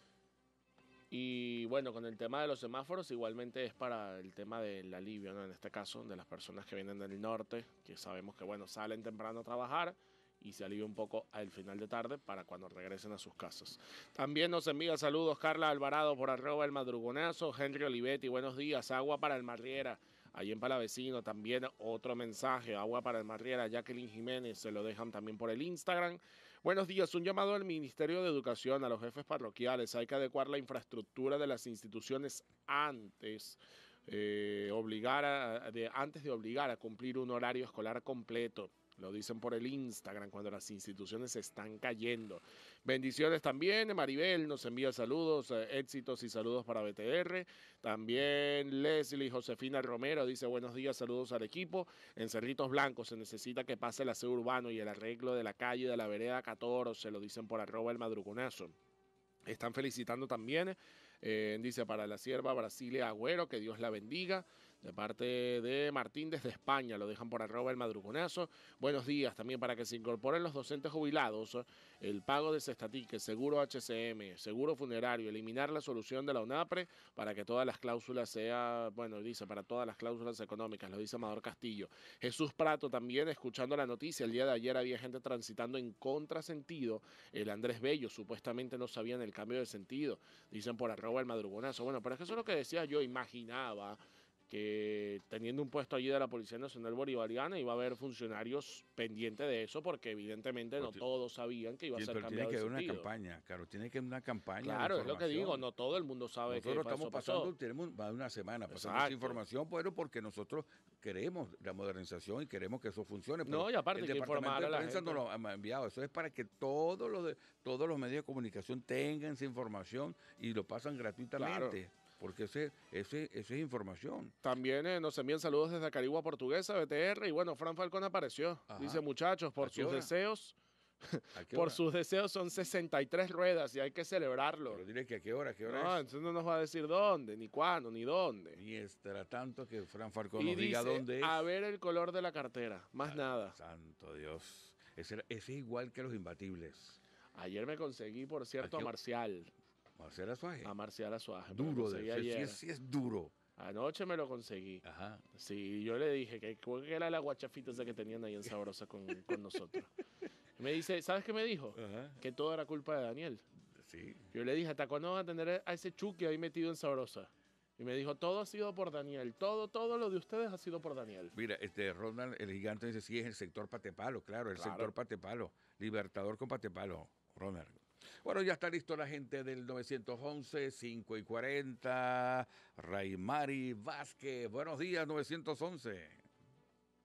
Y bueno, con el tema de los semáforos, igualmente es para el tema del alivio, ¿no? En este caso, de las personas que vienen del norte, que sabemos que, bueno, salen temprano a trabajar y se alivia un poco al final de tarde para cuando regresen a sus casas. También nos envía saludos Carla Alvarado por arroba el madrugonazo, Henry Olivetti, buenos días, agua para el Marriera. Allí en Palavecino también otro mensaje, agua para el Marriera, Jacqueline Jiménez, se lo dejan también por el Instagram. Buenos días. Un llamado al Ministerio de Educación, a los jefes parroquiales. Hay que adecuar la infraestructura de las instituciones antes. Eh, obligar antes de obligar a cumplir un horario escolar completo. Lo dicen por el Instagram cuando las instituciones están cayendo. Bendiciones también. Maribel nos envía saludos, eh, éxitos y saludos para BTR. También Leslie Josefina Romero dice buenos días, saludos al equipo. En Cerritos Blancos se necesita que pase el aseo urbano y el arreglo de la calle de la vereda 14. Se lo dicen por arroba el madrugonazo. Están felicitando también, eh, dice para la sierva Brasilia Agüero, que Dios la bendiga. De parte de Martín desde España. Lo dejan por arroba el madrugonazo. Buenos días también para que se incorporen los docentes jubilados, el pago de cestatique, seguro HCM, seguro funerario, eliminar la solución de la UNAPRE para que todas las cláusulas sea, bueno, dice, para todas las cláusulas económicas, lo dice Amador Castillo. Jesús Prato también, escuchando la noticia, el día de ayer había gente transitando en contrasentido. El Andrés Bello supuestamente no sabían el cambio de sentido. Dicen por arroba el madrugonazo. Bueno, pero es que eso es lo que decía yo, imaginaba que teniendo un puesto allí de la Policía Nacional Bolivariana iba a haber funcionarios pendientes de eso porque evidentemente no todos sabían que iba a ser cambiado tiene que haber una campaña, claro, tiene que haber una campaña. de Claro, es lo que digo, no todo el mundo sabe Nosotros que estamos pasando, pasó. tenemos más de una semana pasando Exacto. esa información, pero porque nosotros queremos la modernización y queremos que eso funcione. pero No, y aparte el que Departamento de prensa nos lo ha enviado. Eso es para que todos los, de- todos los medios de comunicación tengan esa información y lo pasan gratuitamente. Porque ese, ese, esa es información. También eh, nos envían saludos desde Carigua Portuguesa, BTR, y bueno, Fran Falcón apareció. Ajá. Dice, muchachos, por ¿A qué sus hora? deseos, ¿A qué por sus deseos son 63 ruedas y hay que celebrarlo. Pero dile que a qué hora, qué hora No, es. entonces no nos va a decir dónde, ni cuándo, ni dónde. Y estará tanto que Fran Falcón Y nos diga dice, dónde es. a ver el color de la cartera, más nada. Santo Dios. Ese, ese es igual que los imbatibles. Ayer me conseguí, por cierto, a Marcial, Marcela Suárez. a Marcial Azuaje. me lo Duro, de, sí, es, sí es duro. Anoche me lo conseguí. Ajá. Sí, yo le dije que cuál era la guachafita esa que tenían ahí en Sabrosa con, con nosotros. Me dice, ¿sabes qué me dijo? Ajá. Que todo era culpa de Daniel. Sí. Yo le dije, ¿hasta cuándo van a tener a ese Chucky ahí metido en Sabrosa? Y me dijo, todo ha sido por Daniel. Todo, todo lo de ustedes ha sido por Daniel. Mira, este Ronald, el gigante, dice, sí, es el sector Patepalo, claro, el Claro. sector Patepalo. Libertador con Patepalo, Ronald. Bueno, ya está listo la gente del 911, 5 y 40, Raimari Vázquez. Buenos días, 911.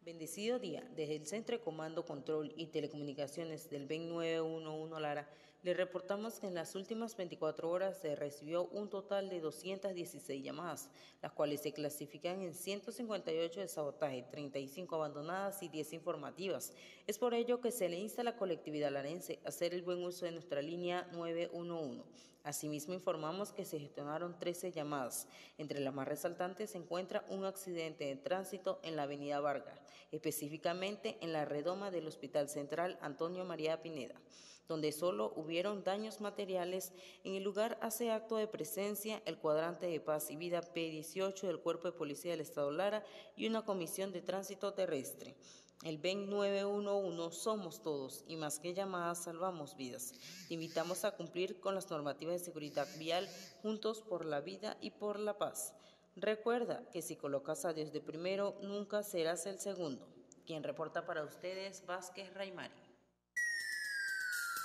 Bendecido día. Desde el Centro de Comando, Control y Telecomunicaciones del BEN 911 Lara, le reportamos que en las últimas 24 horas se recibió un total de 216 llamadas, las cuales se clasifican en 158 de sabotaje, 35 abandonadas y 10 informativas. Es por ello que se le insta a la colectividad larense a hacer el buen uso de nuestra línea 911. Asimismo, informamos que se gestionaron 13 llamadas. Entre las más resaltantes se encuentra un accidente de tránsito en la avenida Vargas, específicamente en la redoma del Hospital Central Antonio María Pineda, donde solo hubieron daños materiales. En el lugar hace acto de presencia el cuadrante de paz y vida P18 del Cuerpo de Policía del Estado Lara y una comisión de tránsito terrestre. El BEN 911 somos todos y más que llamadas salvamos vidas. Te invitamos a cumplir con las normativas de seguridad vial juntos por la vida y por la paz. Recuerda que si colocas a Dios de primero, nunca serás el segundo. Quien reporta para ustedes, Vázquez Raimari.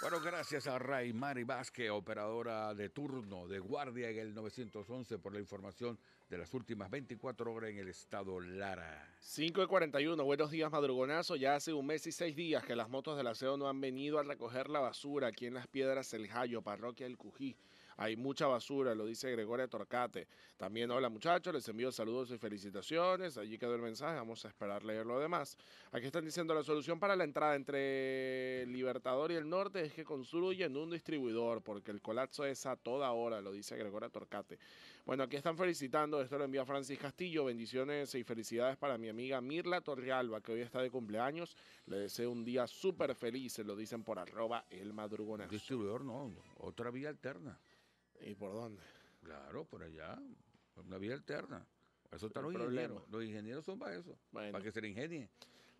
Bueno, gracias a Raimari Vázquez, operadora de turno de guardia en el 911, por la información de las últimas 24 horas en el estado Lara. 5 y 41, buenos días, madrugonazo. Ya hace un mes y seis días que las motos del aseo no han venido a recoger la basura aquí en las Piedras El Jayo, parroquia del Cují. Hay mucha basura, lo dice Gregoria Torcate. También, hola muchachos, les envío saludos y felicitaciones. Allí quedó el mensaje, vamos a esperar leer lo demás. Aquí están diciendo la solución para la entrada entre Libertador y el Norte es que construyen un distribuidor, porque el colapso es a toda hora, lo dice Gregoria Torcate. Bueno, aquí están felicitando, esto lo envía Francis Castillo, bendiciones y felicidades para mi amiga Mirla Torrealba, que hoy está de cumpleaños. Le deseo un día súper feliz, se lo dicen por arroba el madrugonazo. Distribuidor no, otra vía alterna. ¿Y por dónde? Claro, por allá, una vía alterna. Eso están los problema. ingenieros. Los ingenieros son para eso, Bueno. para que se le ingenie.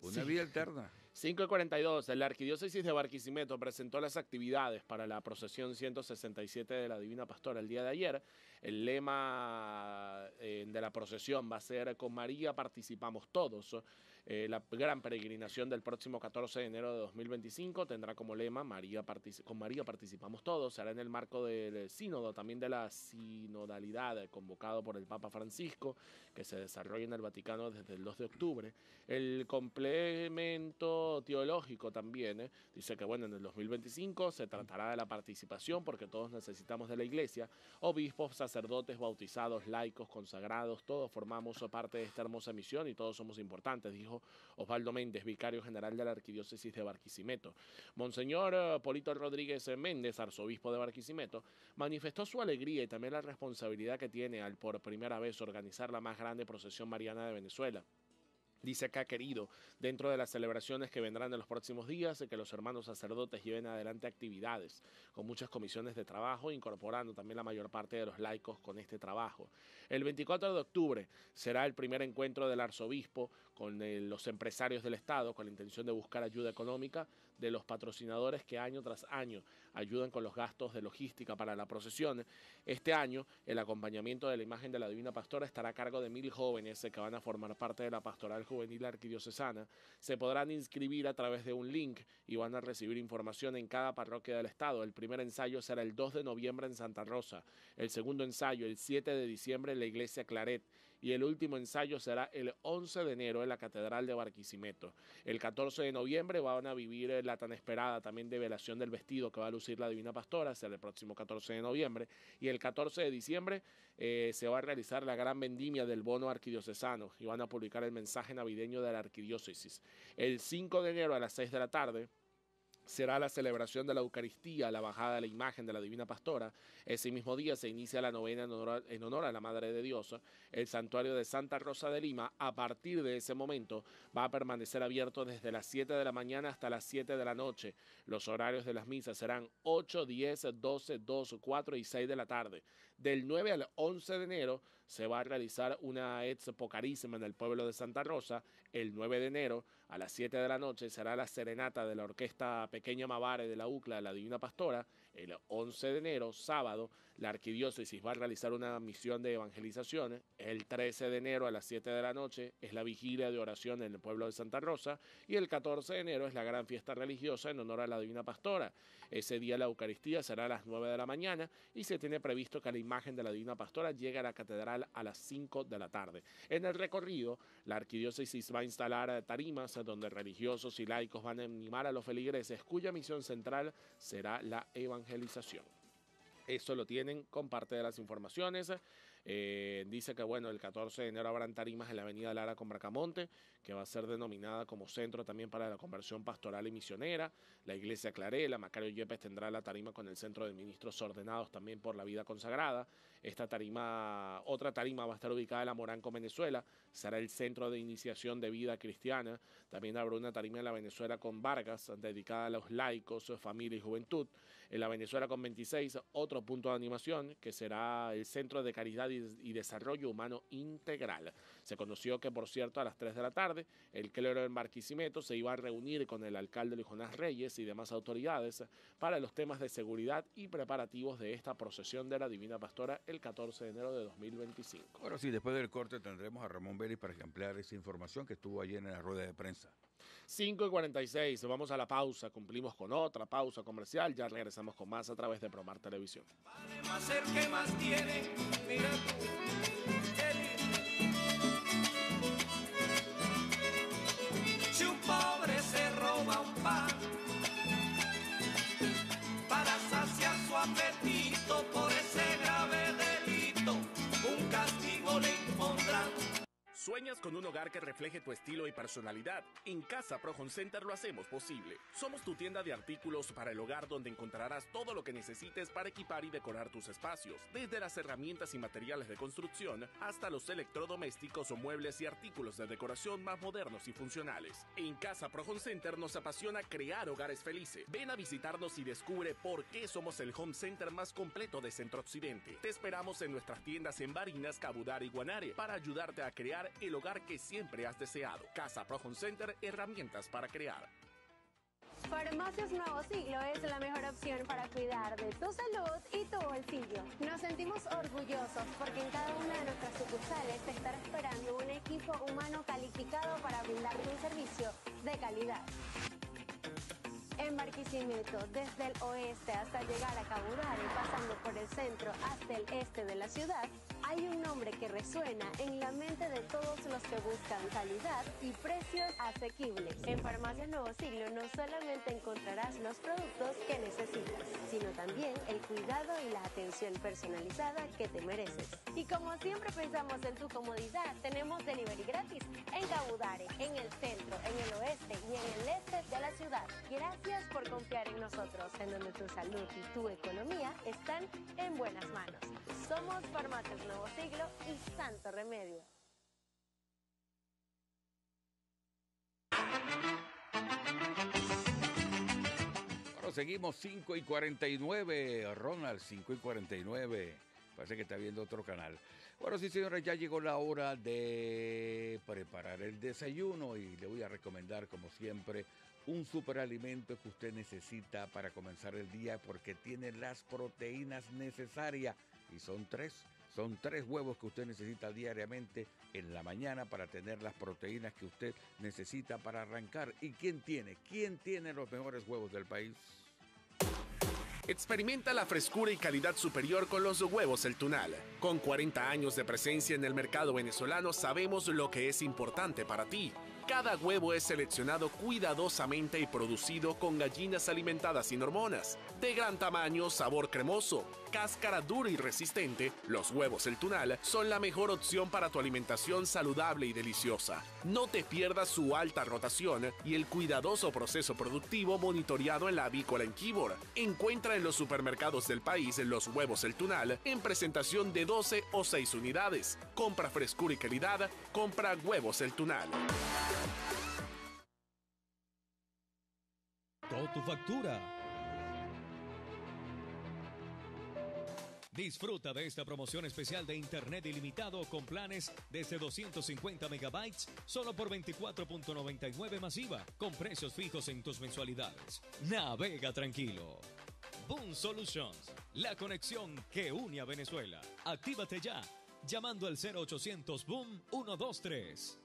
Una Sí. vía alterna. 5 y 42, la Arquidiócesis de Barquisimeto presentó las actividades para la procesión 167 de la Divina Pastora el día de ayer. El lema eh, de la procesión va a ser con María participamos todos. Eh, la gran peregrinación del próximo 14 de enero de 2025 tendrá como lema María con María participamos todos. Será en el marco del sínodo, también de la sinodalidad convocado por el Papa Francisco, que se desarrolla en el Vaticano desde el 2 de octubre. El complemento teológico también, ¿eh? dice que bueno, en el 2025 se tratará de la participación porque todos necesitamos de la iglesia, obispos, sacerdotes, bautizados, laicos, consagrados, todos formamos parte de esta hermosa misión y todos somos importantes, dijo Osvaldo Méndez, vicario general de la Arquidiócesis de Barquisimeto. Monseñor eh, Polito Rodríguez Méndez, arzobispo de Barquisimeto, manifestó su alegría y también la responsabilidad que tiene al por primera vez organizar la más grande procesión mariana de Venezuela. Dice que ha querido, dentro de las celebraciones que vendrán en los próximos días, que los hermanos sacerdotes lleven adelante actividades con muchas comisiones de trabajo, incorporando también la mayor parte de los laicos con este trabajo. El 24 de octubre será el primer encuentro del arzobispo con eh, los empresarios del Estado, con la intención de buscar ayuda económica de los patrocinadores que año tras año ayudan con los gastos de logística para la procesión. Este año, el acompañamiento de la imagen de la Divina Pastora estará a cargo de mil jóvenes que van a formar parte de la pastoral juvenil arquidiocesana. Se podrán inscribir a través de un link y van a recibir información en cada parroquia del Estado. El primer ensayo será el 2 de noviembre en Santa Rosa, el segundo ensayo el 7 de diciembre en la iglesia Claret y el último ensayo será el 11 de enero en la Catedral de Barquisimeto. El 14 de noviembre van a vivir la tan esperada también develación del vestido que va a lucir la Divina Pastora, será el próximo 14 de noviembre, y el 14 de diciembre eh, se va a realizar la gran vendimia del bono arquidiocesano y van a publicar el mensaje navideño de la arquidiócesis. El 5 de enero a las 6 de la tarde será la celebración de la Eucaristía, la bajada de la imagen de la Divina Pastora. Ese mismo día se inicia la novena en honor, a la Madre de Dios. El santuario de Santa Rosa de Lima, a partir de ese momento, va a permanecer abierto desde las 7 de la mañana hasta las 7 de la noche. Los horarios de las misas serán 8, 10, 12, 2, 4 y 6 de la tarde. Del 9 al 11 de enero se va a realizar una expo carísima en el pueblo de Santa Rosa. El 9 de enero a las 7 de la noche será la serenata de la Orquesta Pequeña Mavare de la UCLA la Divina Pastora. El 11 de enero, sábado, la arquidiócesis va a realizar una misión de evangelización. El 13 de enero a las 7 de la noche es la vigilia de oración en el pueblo de Santa Rosa. Y el 14 de enero es la gran fiesta religiosa en honor a la Divina Pastora. Ese día la Eucaristía será a las 9 de la mañana y se tiene previsto que la imagen de la Divina Pastora llegue a la catedral a las 5 de la tarde. En el recorrido, la arquidiócesis va a instalar tarimas donde religiosos y laicos van a animar a los feligreses cuya misión central será la evangelización. Eso lo tienen con parte de las informaciones. Eh, dice que bueno, el 14 de enero habrán tarimas en la avenida Lara con Bracamonte, que va a ser denominada como centro también para la conversión pastoral y misionera. La iglesia Clarela, Macario Yepes tendrá la tarima con el centro de ministros ordenados también por la vida consagrada. Esta tarima, otra tarima va a estar ubicada en la Moranco, Venezuela, será el centro de iniciación de vida cristiana. También habrá una tarima en la Venezuela con Vargas, dedicada a los laicos, familia y juventud. En la Venezuela con 26, otro punto de animación, que será el Centro de Caridad y Desarrollo Humano Integral. Se conoció que, por cierto, a las 3 de la tarde, el clero en Barquisimeto se iba a reunir con el alcalde Luis Jonás Reyes y demás autoridades para los temas de seguridad y preparativos de esta procesión de la Divina Pastora el 14 de enero de 2025. Bueno, sí, después del corte tendremos a Ramón Vélez para ampliar esa información que estuvo ayer en la rueda de prensa. 5 y 46, vamos a la pausa, cumplimos con otra pausa comercial, ya regresamos con más a través de Promar Televisión. Si ¿Sueñas con un hogar que refleje tu estilo y personalidad? En Casa Pro Home Center lo hacemos posible. Somos tu tienda de artículos para el hogar donde encontrarás todo lo que necesites para equipar y decorar tus espacios, desde las herramientas y materiales de construcción hasta los electrodomésticos o muebles y artículos de decoración más modernos y funcionales. En Casa Pro Home Center nos apasiona crear hogares felices. Ven a visitarnos y descubre por qué somos el home center más completo de Centro Occidente. Te esperamos en nuestras tiendas en Barinas, Cabudar y Guanare para ayudarte a crear el hogar que siempre has deseado. Casa Pro Home Center, herramientas para crear. Farmacias Nuevo Siglo es la mejor opción para cuidar de tu salud y tu bolsillo. Nos sentimos orgullosos porque en cada una de nuestras sucursales te estará esperando un equipo humano calificado para brindarte un servicio de calidad. En Barquisimeto, desde el oeste hasta llegar a Cabudare, pasando por el centro hasta el este de la ciudad, hay un nombre que resuena en la mente de todos los que buscan calidad y precios asequibles. En Farmacias Nuevo Siglo no solamente encontrarás los productos que necesitas, sino también el cuidado y la atención personalizada que te mereces. Y como siempre pensamos en tu comodidad, tenemos delivery gratis en Cabudare, en el centro, en el oeste y en el este de la ciudad. Gracias por confiar en nosotros, en donde tu salud y tu economía están en buenas manos. Somos Farmacias Nuevo Siglo y Santo Remedio. Bueno, seguimos 5 y 49. Ronald, 5 y 49. Parece que está viendo otro canal. Bueno, sí, señores, ya llegó la hora de preparar el desayuno y le voy a recomendar, como siempre, un superalimento que usted necesita para comenzar el día porque tiene las proteínas necesarias y son tres. Son tres huevos que usted necesita diariamente en la mañana para tener las proteínas que usted necesita para arrancar. ¿Y quién tiene? ¿Quién tiene los mejores huevos del país? Experimenta la frescura y calidad superior con los huevos El Tunal. Con 40 años de presencia en el mercado venezolano sabemos lo que es importante para ti. Cada huevo es seleccionado cuidadosamente y producido con gallinas alimentadas sin hormonas. De gran tamaño, sabor cremoso, cáscara dura y resistente, los huevos El Tunal son la mejor opción para tu alimentación saludable y deliciosa. No te pierdas su alta rotación y el cuidadoso proceso productivo monitoreado en la avícola en Kibor. Encuentra en los supermercados del país los huevos El Tunal en presentación de 12 o 6 unidades. Compra frescura y calidad, compra huevos El Tunal. Todo tu factura. Disfruta de esta promoción especial de Internet ilimitado con planes desde 250 megabytes solo por 24.99 masiva, con precios fijos en tus mensualidades. Navega tranquilo. Boom Solutions, la conexión que une a Venezuela. Actívate ya, llamando al 0800 Boom 123.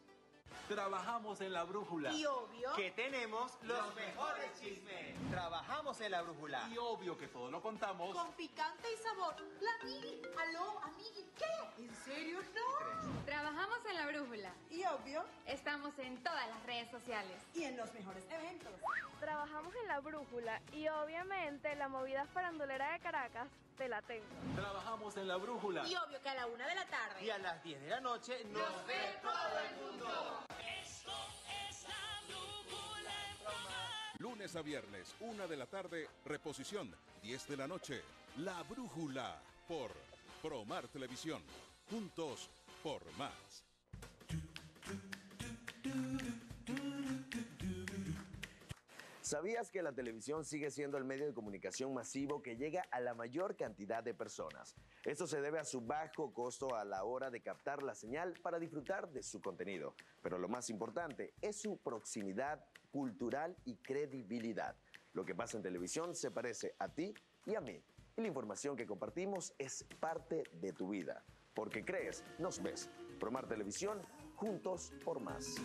Trabajamos en la brújula. Y obvio que tenemos los mejores chismes. Trabajamos en la brújula. Y obvio que todo lo contamos. Con picante y sabor. La Migi. Aló, amigui. ¿Qué? ¿En serio no? Trabajamos en la brújula. Y obvio. Estamos en todas las redes sociales. Y en los mejores eventos. Trabajamos en la brújula y obviamente la movida farandulera de Caracas te la tengo. Trabajamos en la brújula. Y obvio que a la una de la tarde. Y a las 10 de la noche nos, nos ve todo el mundo. Lunes a viernes, una de la tarde, reposición, 10 de la noche. La brújula por Promar Televisión. Juntos por más. ¿Sabías que la televisión sigue siendo el medio de comunicación masivo que llega a la mayor cantidad de personas? Esto se debe a su bajo costo a la hora de captar la señal para disfrutar de su contenido. Pero lo más importante es su proximidad cultural y credibilidad. Lo que pasa en televisión se parece a ti y a mí. Y la información que compartimos es parte de tu vida. Porque crees, nos ves. Promar Televisión, juntos por más.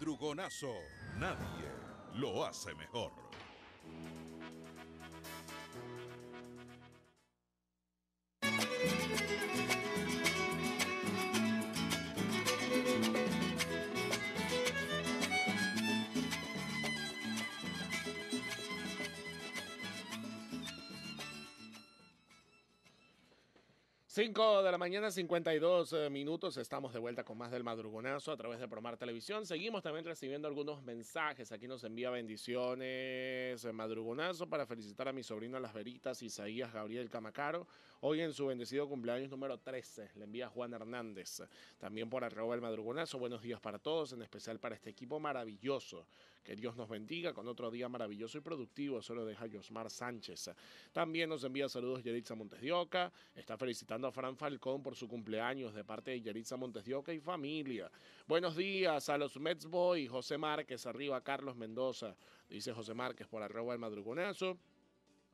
Madrugonazo. Nadie lo hace mejor. De la mañana, 52 eh, minutos. Estamos de vuelta con más del madrugonazo a través de Promar Televisión. Seguimos también recibiendo algunos mensajes. Aquí nos envía bendiciones eh, madrugonazo para felicitar a mi sobrino Las Veritas, Isaías Gabriel Camacaro. Hoy en su bendecido cumpleaños número 13. Le envía Juan Hernández. También por arroba el madrugonazo. Buenos días para todos, en especial para este equipo maravilloso. Que Dios nos bendiga con otro día maravilloso y productivo. Solo deja Josmar Sánchez. También nos envía saludos Yeritza Montes de. Está felicitando a Fran Falcón por su cumpleaños de parte de Yeritza Montes de y familia. Buenos días a los Mets Boy, José Márquez, arriba Carlos Mendoza, dice José Márquez por arroba el madrugonazo.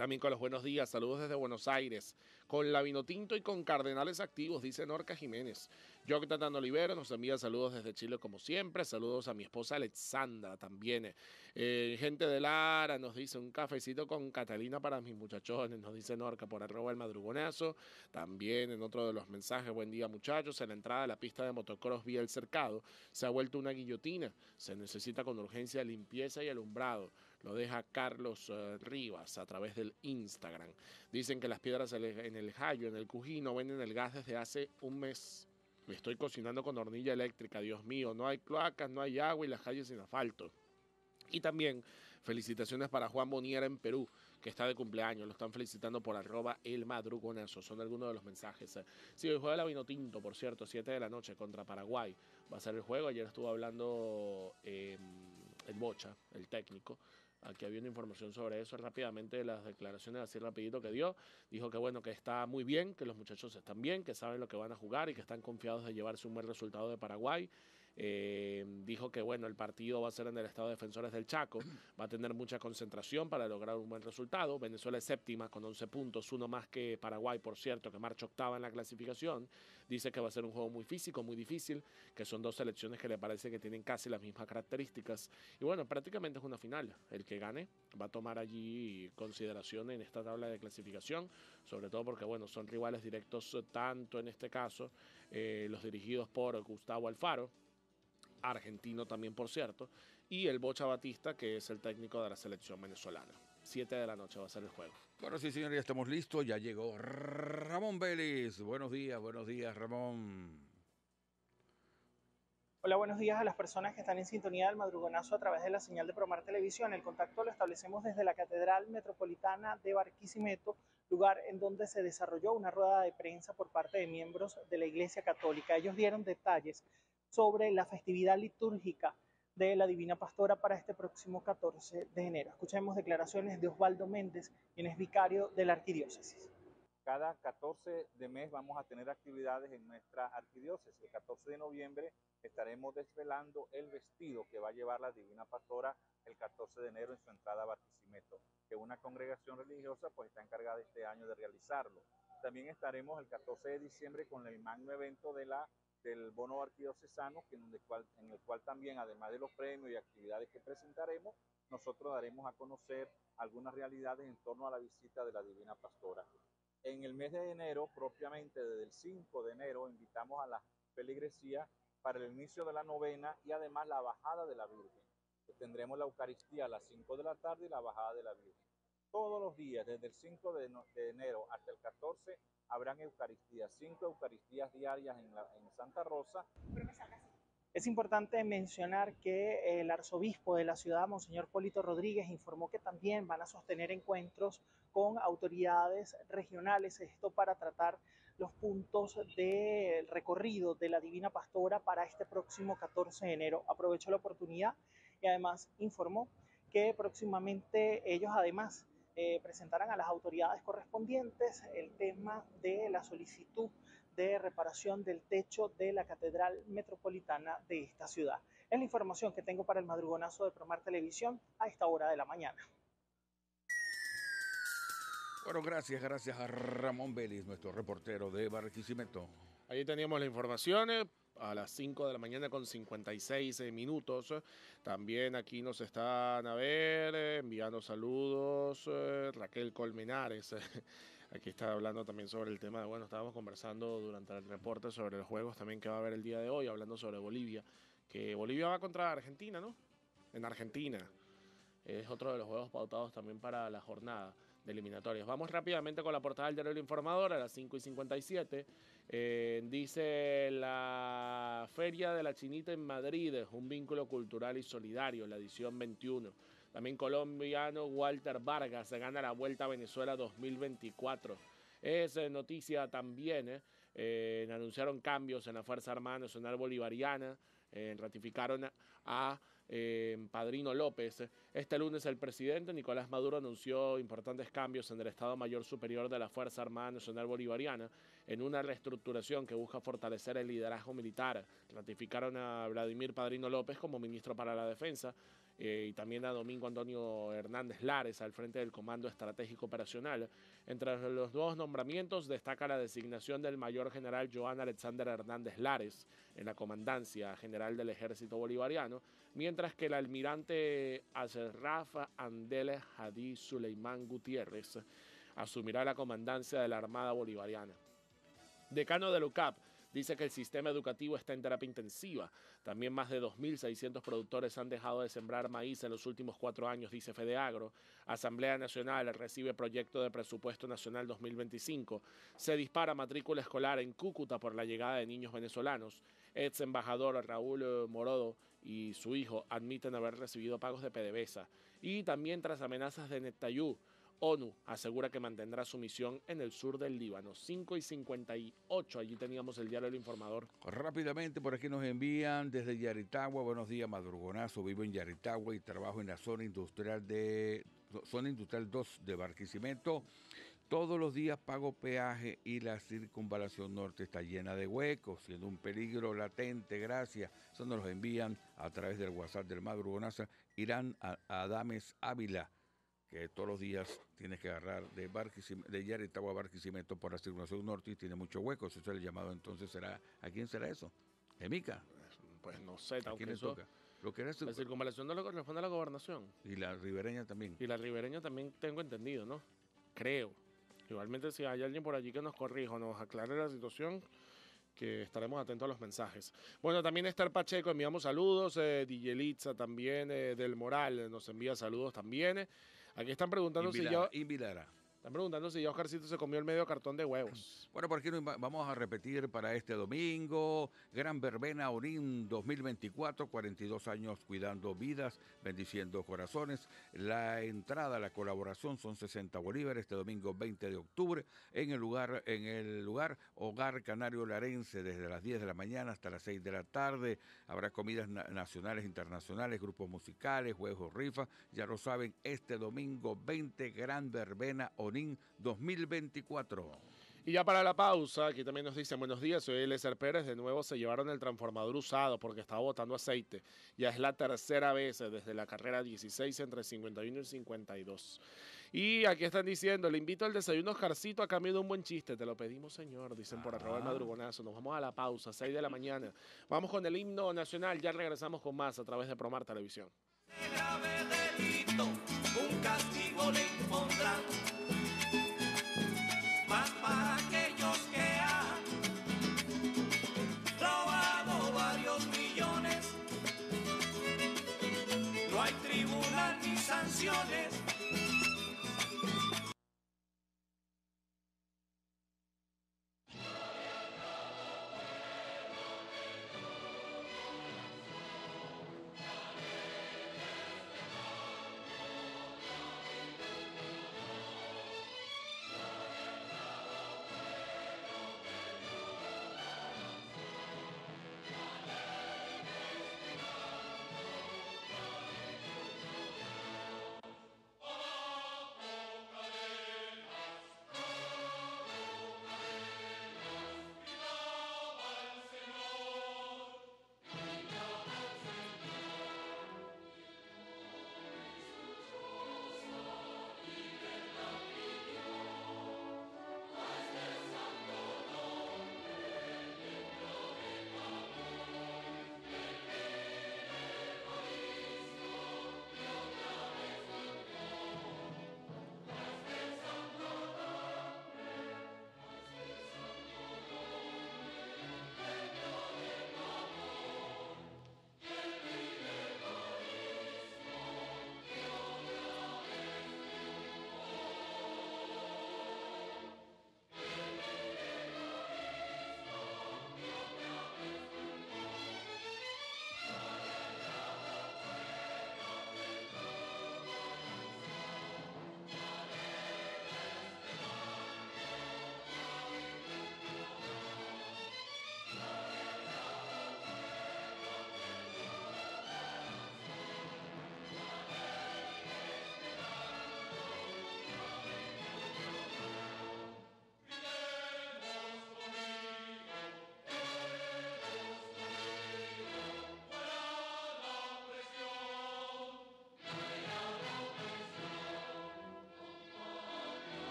También con los buenos días, saludos desde Buenos Aires, con la Vinotinto y con Cardenales activos, dice Norca Jiménez. Jonathan Olivero nos envía saludos desde Chile como siempre. Saludos a mi esposa Alexandra también. Eh, gente de Lara nos dice un cafecito con Catalina para mis muchachones. Nos dice Norca por arroba el madrugonazo. También en otro de los mensajes, buen día muchachos. En la entrada de la pista de motocross vía el cercado se ha vuelto una guillotina. Se necesita con urgencia limpieza y alumbrado. Lo deja Carlos eh, Rivas a través del Instagram. Dicen que las piedras en el Jayo, en el Cujino, venden el gas desde hace un mes. Me estoy cocinando con hornilla eléctrica, Dios mío. No hay cloacas, no hay agua y las calles sin asfalto. Y también felicitaciones para Juan Boniera en Perú, que está de cumpleaños. Lo están felicitando por arroba el madrugonazo. Son algunos de los mensajes. Sí, hoy juega la Vino Tinto, por cierto, 7 de la noche contra Paraguay. Va a ser el juego. Ayer estuvo hablando eh, el Bocha, el técnico, Aquí había una información sobre eso rápidamente, las declaraciones así rapidito que dio. Dijo que bueno, que está muy bien, que los muchachos están bien, que saben lo que van a jugar y que están confiados de llevarse un buen resultado de Paraguay. Eh, dijo que bueno, el partido va a ser en el estado de defensores del Chaco, va a tener mucha concentración para lograr un buen resultado. Venezuela es séptima con 11 puntos, uno más que Paraguay, por cierto, que marcha octava en la clasificación. Dice que va a ser un juego muy físico, muy difícil, que son dos selecciones que le parece que tienen casi las mismas características. Y bueno, prácticamente es una final. El que gane va a tomar allí consideración en esta tabla de clasificación, sobre todo porque bueno, son rivales directos tanto en este caso eh, los dirigidos por Gustavo Alfaro, argentino también, por cierto, y el Bocha Batista, que es el técnico de la selección venezolana. Siete de la noche va a ser el juego. Bueno, sí, señor, ya estamos listos. Ya llegó Ramón Vélez. Buenos días, buenos días, Ramón. Hola, buenos días a las personas que están en sintonía del madrugonazo a través de la señal de Promar Televisión. El contacto lo establecemos desde la Catedral Metropolitana de Barquisimeto, lugar en donde se desarrolló una rueda de prensa por parte de miembros de la Iglesia Católica. Ellos dieron detalles sobre la festividad litúrgica de la Divina Pastora para este próximo 14 de enero. Escuchemos declaraciones de Osvaldo Méndez, quien es vicario de la arquidiócesis. Cada 14 de mes vamos a tener actividades en nuestra arquidiócesis. El 14 de noviembre estaremos desvelando el vestido que va a llevar la Divina Pastora el 14 de enero en su entrada a Barquisimeto, que una congregación religiosa pues está encargada este año de realizarlo. También estaremos el 14 de diciembre con el magno evento de la del bono arquidiocesano, en el, cual, en el cual también, además de los premios y actividades que presentaremos, nosotros daremos a conocer algunas realidades en torno a la visita de la Divina Pastora. En el mes de enero, propiamente desde el 5 de enero, invitamos a la feligresía para el inicio de la novena y además la bajada de la Virgen. Tendremos la Eucaristía a las 5 de la tarde y la bajada de la Virgen. Todos los días, desde el 5 de, de enero hasta el 14, habrán Eucaristías, cinco Eucaristías diarias en, en Santa Rosa. Es importante mencionar que el arzobispo de la ciudad, Monseñor Polito Rodríguez, informó que también van a sostener encuentros con autoridades regionales, esto para tratar los puntos de recorrido de la Divina Pastora para este próximo 14 de enero. Aprovechó la oportunidad y además informó que próximamente ellos además eh, presentarán a las autoridades correspondientes el tema de la solicitud de reparación del techo de la Catedral Metropolitana de esta ciudad. Es la información que tengo para el madrugonazo de Promar Televisión a esta hora de la mañana. Bueno, gracias, gracias a Ramón Vélez, nuestro reportero de Barquisimeto. Ahí teníamos la información a las 5 de la mañana con 56 eh, minutos. También aquí nos están a ver, eh, enviando saludos, eh, Raquel Colmenares. Aquí está hablando también sobre el tema de, bueno, estábamos conversando durante el reporte sobre los juegos también que va a haber el día de hoy, hablando sobre Bolivia, que Bolivia va contra Argentina, ¿no? En Argentina. Es otro de los juegos pautados también para la jornada de eliminatorias. Vamos rápidamente con la portada del diario Informador a las 5 y 57. Eh, dice la Feria de la Chinita en Madrid, es un vínculo cultural y solidario, la edición 21. También colombiano Walter Vargas se gana la Vuelta a Venezuela 2024. Es eh, noticia también, eh, eh, anunciaron cambios en la Fuerza Armada Nacional Bolivariana, ratificaron a Padrino López. Este lunes el presidente Nicolás Maduro anunció importantes cambios en el Estado Mayor Superior de la Fuerza Armada Nacional Bolivariana. en una reestructuración que busca fortalecer el liderazgo militar. Ratificaron a Vladimir Padrino López como ministro para la Defensa eh, y también a Domingo Antonio Hernández Lares al frente del Comando Estratégico Operacional. Entre los dos nombramientos destaca la designación del mayor general Joan Alexander Hernández Lares en la Comandancia General del Ejército Bolivariano, mientras que el almirante Azerrafa Andele Hadí Suleimán Gutiérrez asumirá la comandancia de la Armada Bolivariana. Decano de UCAP, dice que el sistema educativo está en terapia intensiva. También más de 2.600 productores han dejado de sembrar maíz en los últimos cuatro años, dice Fedeagro. Asamblea Nacional recibe proyecto de presupuesto nacional 2025. Se dispara matrícula escolar en Cúcuta por la llegada de niños venezolanos. Ex embajador Raúl Morodo y su hijo admiten haber recibido pagos de PDVSA. Y también tras amenazas de Netayú, ONU asegura que mantendrá su misión en el sur del Líbano. 5 y 58, allí teníamos el diario El Informador. Rápidamente, por aquí nos envían desde Yaritagua. Buenos días, madrugonazo. Vivo en Yaritagua y trabajo en la zona industrial de zona industrial 2 de Barquisimeto. Todos los días pago peaje y la circunvalación norte está llena de huecos, siendo un peligro latente. Gracias. Eso nos los envían a través del WhatsApp del Madrugonazo. Irán Adames Ávila que todos los días tienes que agarrar de, de Yaritagua a Barquisimeto por la circulación norte y tiene muchos huecos. Eso es el llamado. Entonces, será ¿a quién será eso? ¿Emica? Pues no sé, ¿A quién le toca? Lo que la circunvalación no le corresponde a la gobernación. Y la ribereña también. Y la ribereña también tengo entendido, ¿no? Creo. Igualmente, si hay alguien por allí que nos corrija o nos aclare la situación, que estaremos atentos a los mensajes. Bueno, también Esther Pacheco, enviamos saludos. Eh, DJ también, eh, del Moral, nos envía saludos también. Aquí están preguntando si yo. Están preguntando si ya Oscarcito se comió el medio cartón de huevos. Bueno, por aquí vamos a repetir para este domingo. Gran Verbena Orín 2024, 42 años cuidando vidas, bendiciendo corazones. La entrada, la colaboración son 60 bolívares este domingo 20 de octubre en el lugar, en el lugar Hogar Canario Larense desde las 10 de la mañana hasta las 6 de la tarde. Habrá comidas nacionales, internacionales, grupos musicales, juegos, rifas. Ya lo saben, este domingo 20 Gran Verbena Orín 2024. Y ya para la pausa, aquí también nos dicen buenos días, soy Eliezer Pérez, de nuevo se llevaron el transformador usado porque estaba botando aceite. Ya es la tercera vez desde la carrera 16 entre 51 y 52. Y aquí están diciendo, le invito al desayuno Oscarcito a cambio de un buen chiste. Te lo pedimos, señor, dicen por arroba el ah. madrugonazo. Nos vamos a la pausa, 6 de la mañana. Vamos con el himno nacional, ya regresamos con más a través de Promar Televisión. un castigo le para aquellos que han robado varios millones. No hay tribunal ni sanciones.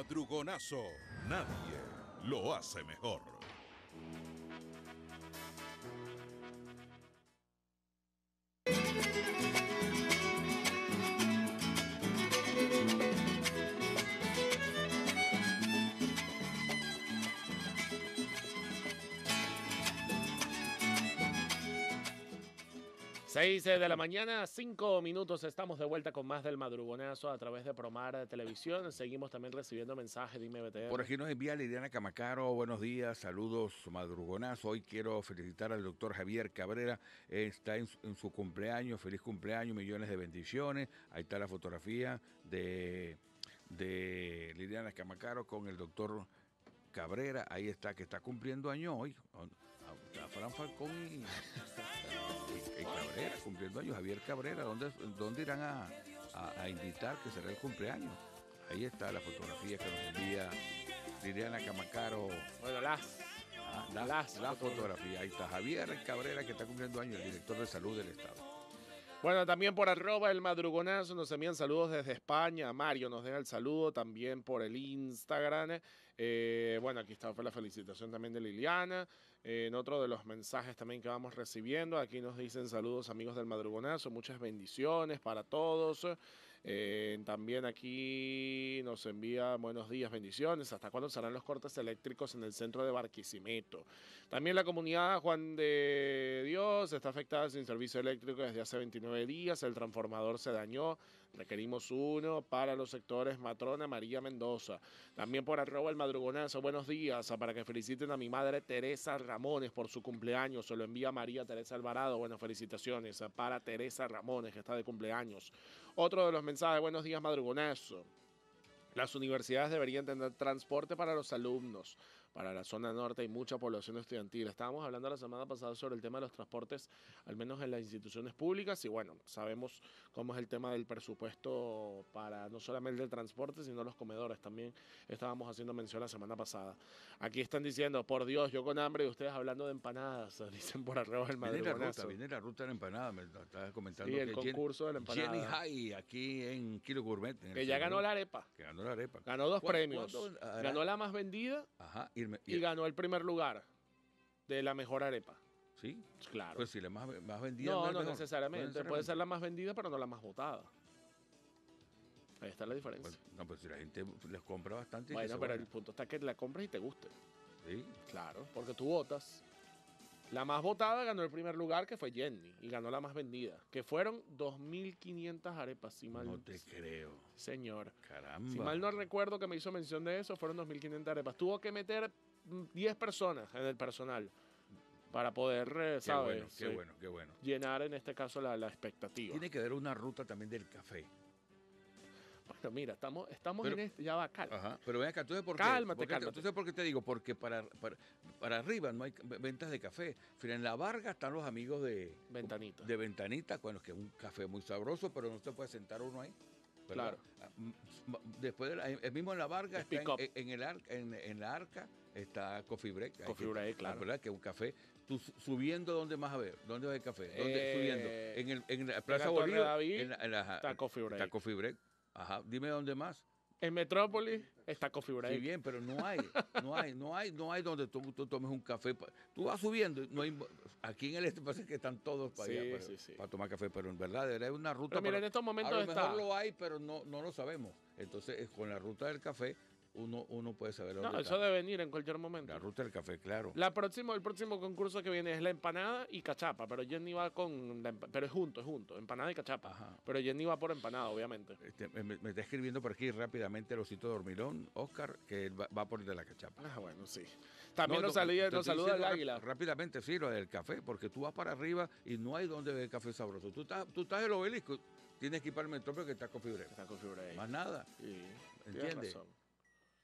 Madrugonazo, nadie lo hace mejor. Seis de la mañana, cinco minutos, estamos de vuelta con más del madrugonazo a través de Promar Televisión. Seguimos también recibiendo mensajes, dime BTR. Por aquí nos envía Liliana Camacaro, buenos días, saludos madrugonazo. Hoy quiero felicitar al doctor Javier Cabrera, está en, su- en su cumpleaños, feliz cumpleaños, millones de bendiciones. Ahí está la fotografía de, de Liliana Camacaro con el doctor Cabrera, ahí está, que está cumpliendo años hoy. Está Fran Falcón y, y- y Cabrera cumpliendo años, Javier Cabrera, ¿dónde, dónde irán a, a- a invitar que será el cumpleaños? Ahí está la fotografía que nos envía Liliana Camacaro. Bueno, las. Ah, la, las la fotografía. Ahí está Javier Cabrera, que está cumpliendo años, el director de salud del Estado. Bueno, también por arroba el madrugonazo nos envían saludos desde España. Mario nos deja el saludo también por el Instagram. Eh, bueno, aquí está fue la felicitación también de Liliana. En otro de los mensajes también que vamos recibiendo, aquí nos dicen saludos amigos del madrugonazo, muchas bendiciones para todos. Eh, también aquí nos envía buenos días, bendiciones. ¿Hasta cuándo serán los cortes eléctricos en el centro de Barquisimeto? También la comunidad Juan de Dios está afectada sin servicio eléctrico desde hace 29 días. El transformador se dañó. Requerimos uno para los sectores Matrona María Mendoza. También por arroba el madrugonazo. Buenos días. Para que feliciten a mi madre Teresa Ramones por su cumpleaños. Se lo envía María Teresa Alvarado. Bueno, felicitaciones para Teresa Ramones, que está de cumpleaños. Otro de los mensajes. Buenos días, madrugonazo. Las universidades deberían tener transporte para los alumnos. Para la zona norte hay mucha población estudiantil. Estábamos hablando la semana pasada sobre el tema de los transportes, al menos en las instituciones públicas, y bueno, sabemos cómo es el tema del presupuesto para no solamente el transporte, sino los comedores. También estábamos haciendo mención la semana pasada. Aquí están diciendo, por Dios, yo con hambre y ustedes hablando de empanadas, dicen por arriba del Viene la ruta, viene la ruta de la empanada, me lo estaba comentando. Sí, el que concurso de la empanada. Jenny High, aquí en Kilo Gourmet. en Que ya ganó la arepa. Que ganó la arepa. Ganó dos ¿Cuándo- premios. Ganó la más vendida Ajá, y, y ganó el primer lugar de la mejor arepa. ¿Sí? Claro. Pues si la más, más vendida. no, no mejor. necesariamente. Puede ser la más vendida, pero no la más votada. Ahí está la diferencia. No, pues si la gente les compra bastante. bueno, pero el punto está que la compres y te guste. Sí. Claro, porque tú votas. La más votada ganó el primer lugar, que fue Jenny, y ganó la más vendida, que fueron 2.500 arepas, si mal No te creo. Señor. Caramba. Si mal no recuerdo que me hizo mención de eso, fueron 2.500 arepas. Tuvo que meter mm, 10 personas en el personal para poder, eh, Qué ¿sabes? bueno, qué Sí. bueno, qué bueno. Llenar en este caso la, la expectativa. Tiene que haber una ruta también del café. Bueno, mira, estamos, estamos Pero- en este, ya va, calma. Ajá, pero ven acá, ¿tú sabes por qué? Cálmate, ¿Por qué te- cálmate. ¿Tú sabes por qué te digo? Porque para, para, para arriba no hay ventas de café. En la Varga están los amigos de Ventanita. De Ventanita, bueno, que es un café muy sabroso, pero no se puede sentar uno ahí. Claro. Ah, Después, de la- el mismo en la Varga, Es está en, en el arca, en, en la arca está Coffee Break. Coffee que- Break, ah, claro. ¿verdad? Que es un café. Tú subiendo, ¿dónde más a ver? ¿Dónde va el café? ¿Dónde Eh, subiendo? En, el, en la Plaza Bolívar. En la- en la- está Coffee Break. Está Coffee Break. Ajá. Dime dónde más. En Metrópolis está Coffee Break. Sí, bien, pero no hay, no hay, no hay, no hay donde tú, tú tomes un café. Tú vas subiendo, no hay, aquí en el este pasa que están todos para Sí, allá para, sí, sí. para tomar café, pero en verdad era una ruta. Pero mira, para- en estos momentos a lo está- mejor lo hay, pero no, no lo sabemos. Entonces, eh, con la ruta del café, uno, uno puede saber No, eso debe venir en cualquier momento. La ruta del café, claro. La próximo, el próximo concurso que viene es la empanada y cachapa, pero Jenny va con la pero es junto, es junto, empanada y cachapa. Pero Jenny va por empanada, obviamente. Este, me, me está escribiendo por aquí rápidamente el osito dormilón, Oscar, que va, va por el de la cachapa. Ah, bueno, sí. También No, nos, no, salía- nos saluda el águila. Rápidamente, sí, lo del café, porque tú vas para arriba y no hay donde ver café sabroso. Tú estás, tú estás en el obelisco, tienes que ir para el metrópolo que está Coffee Break. Está Coffee Break. Más nada. tienes ¿Entiendes? razón.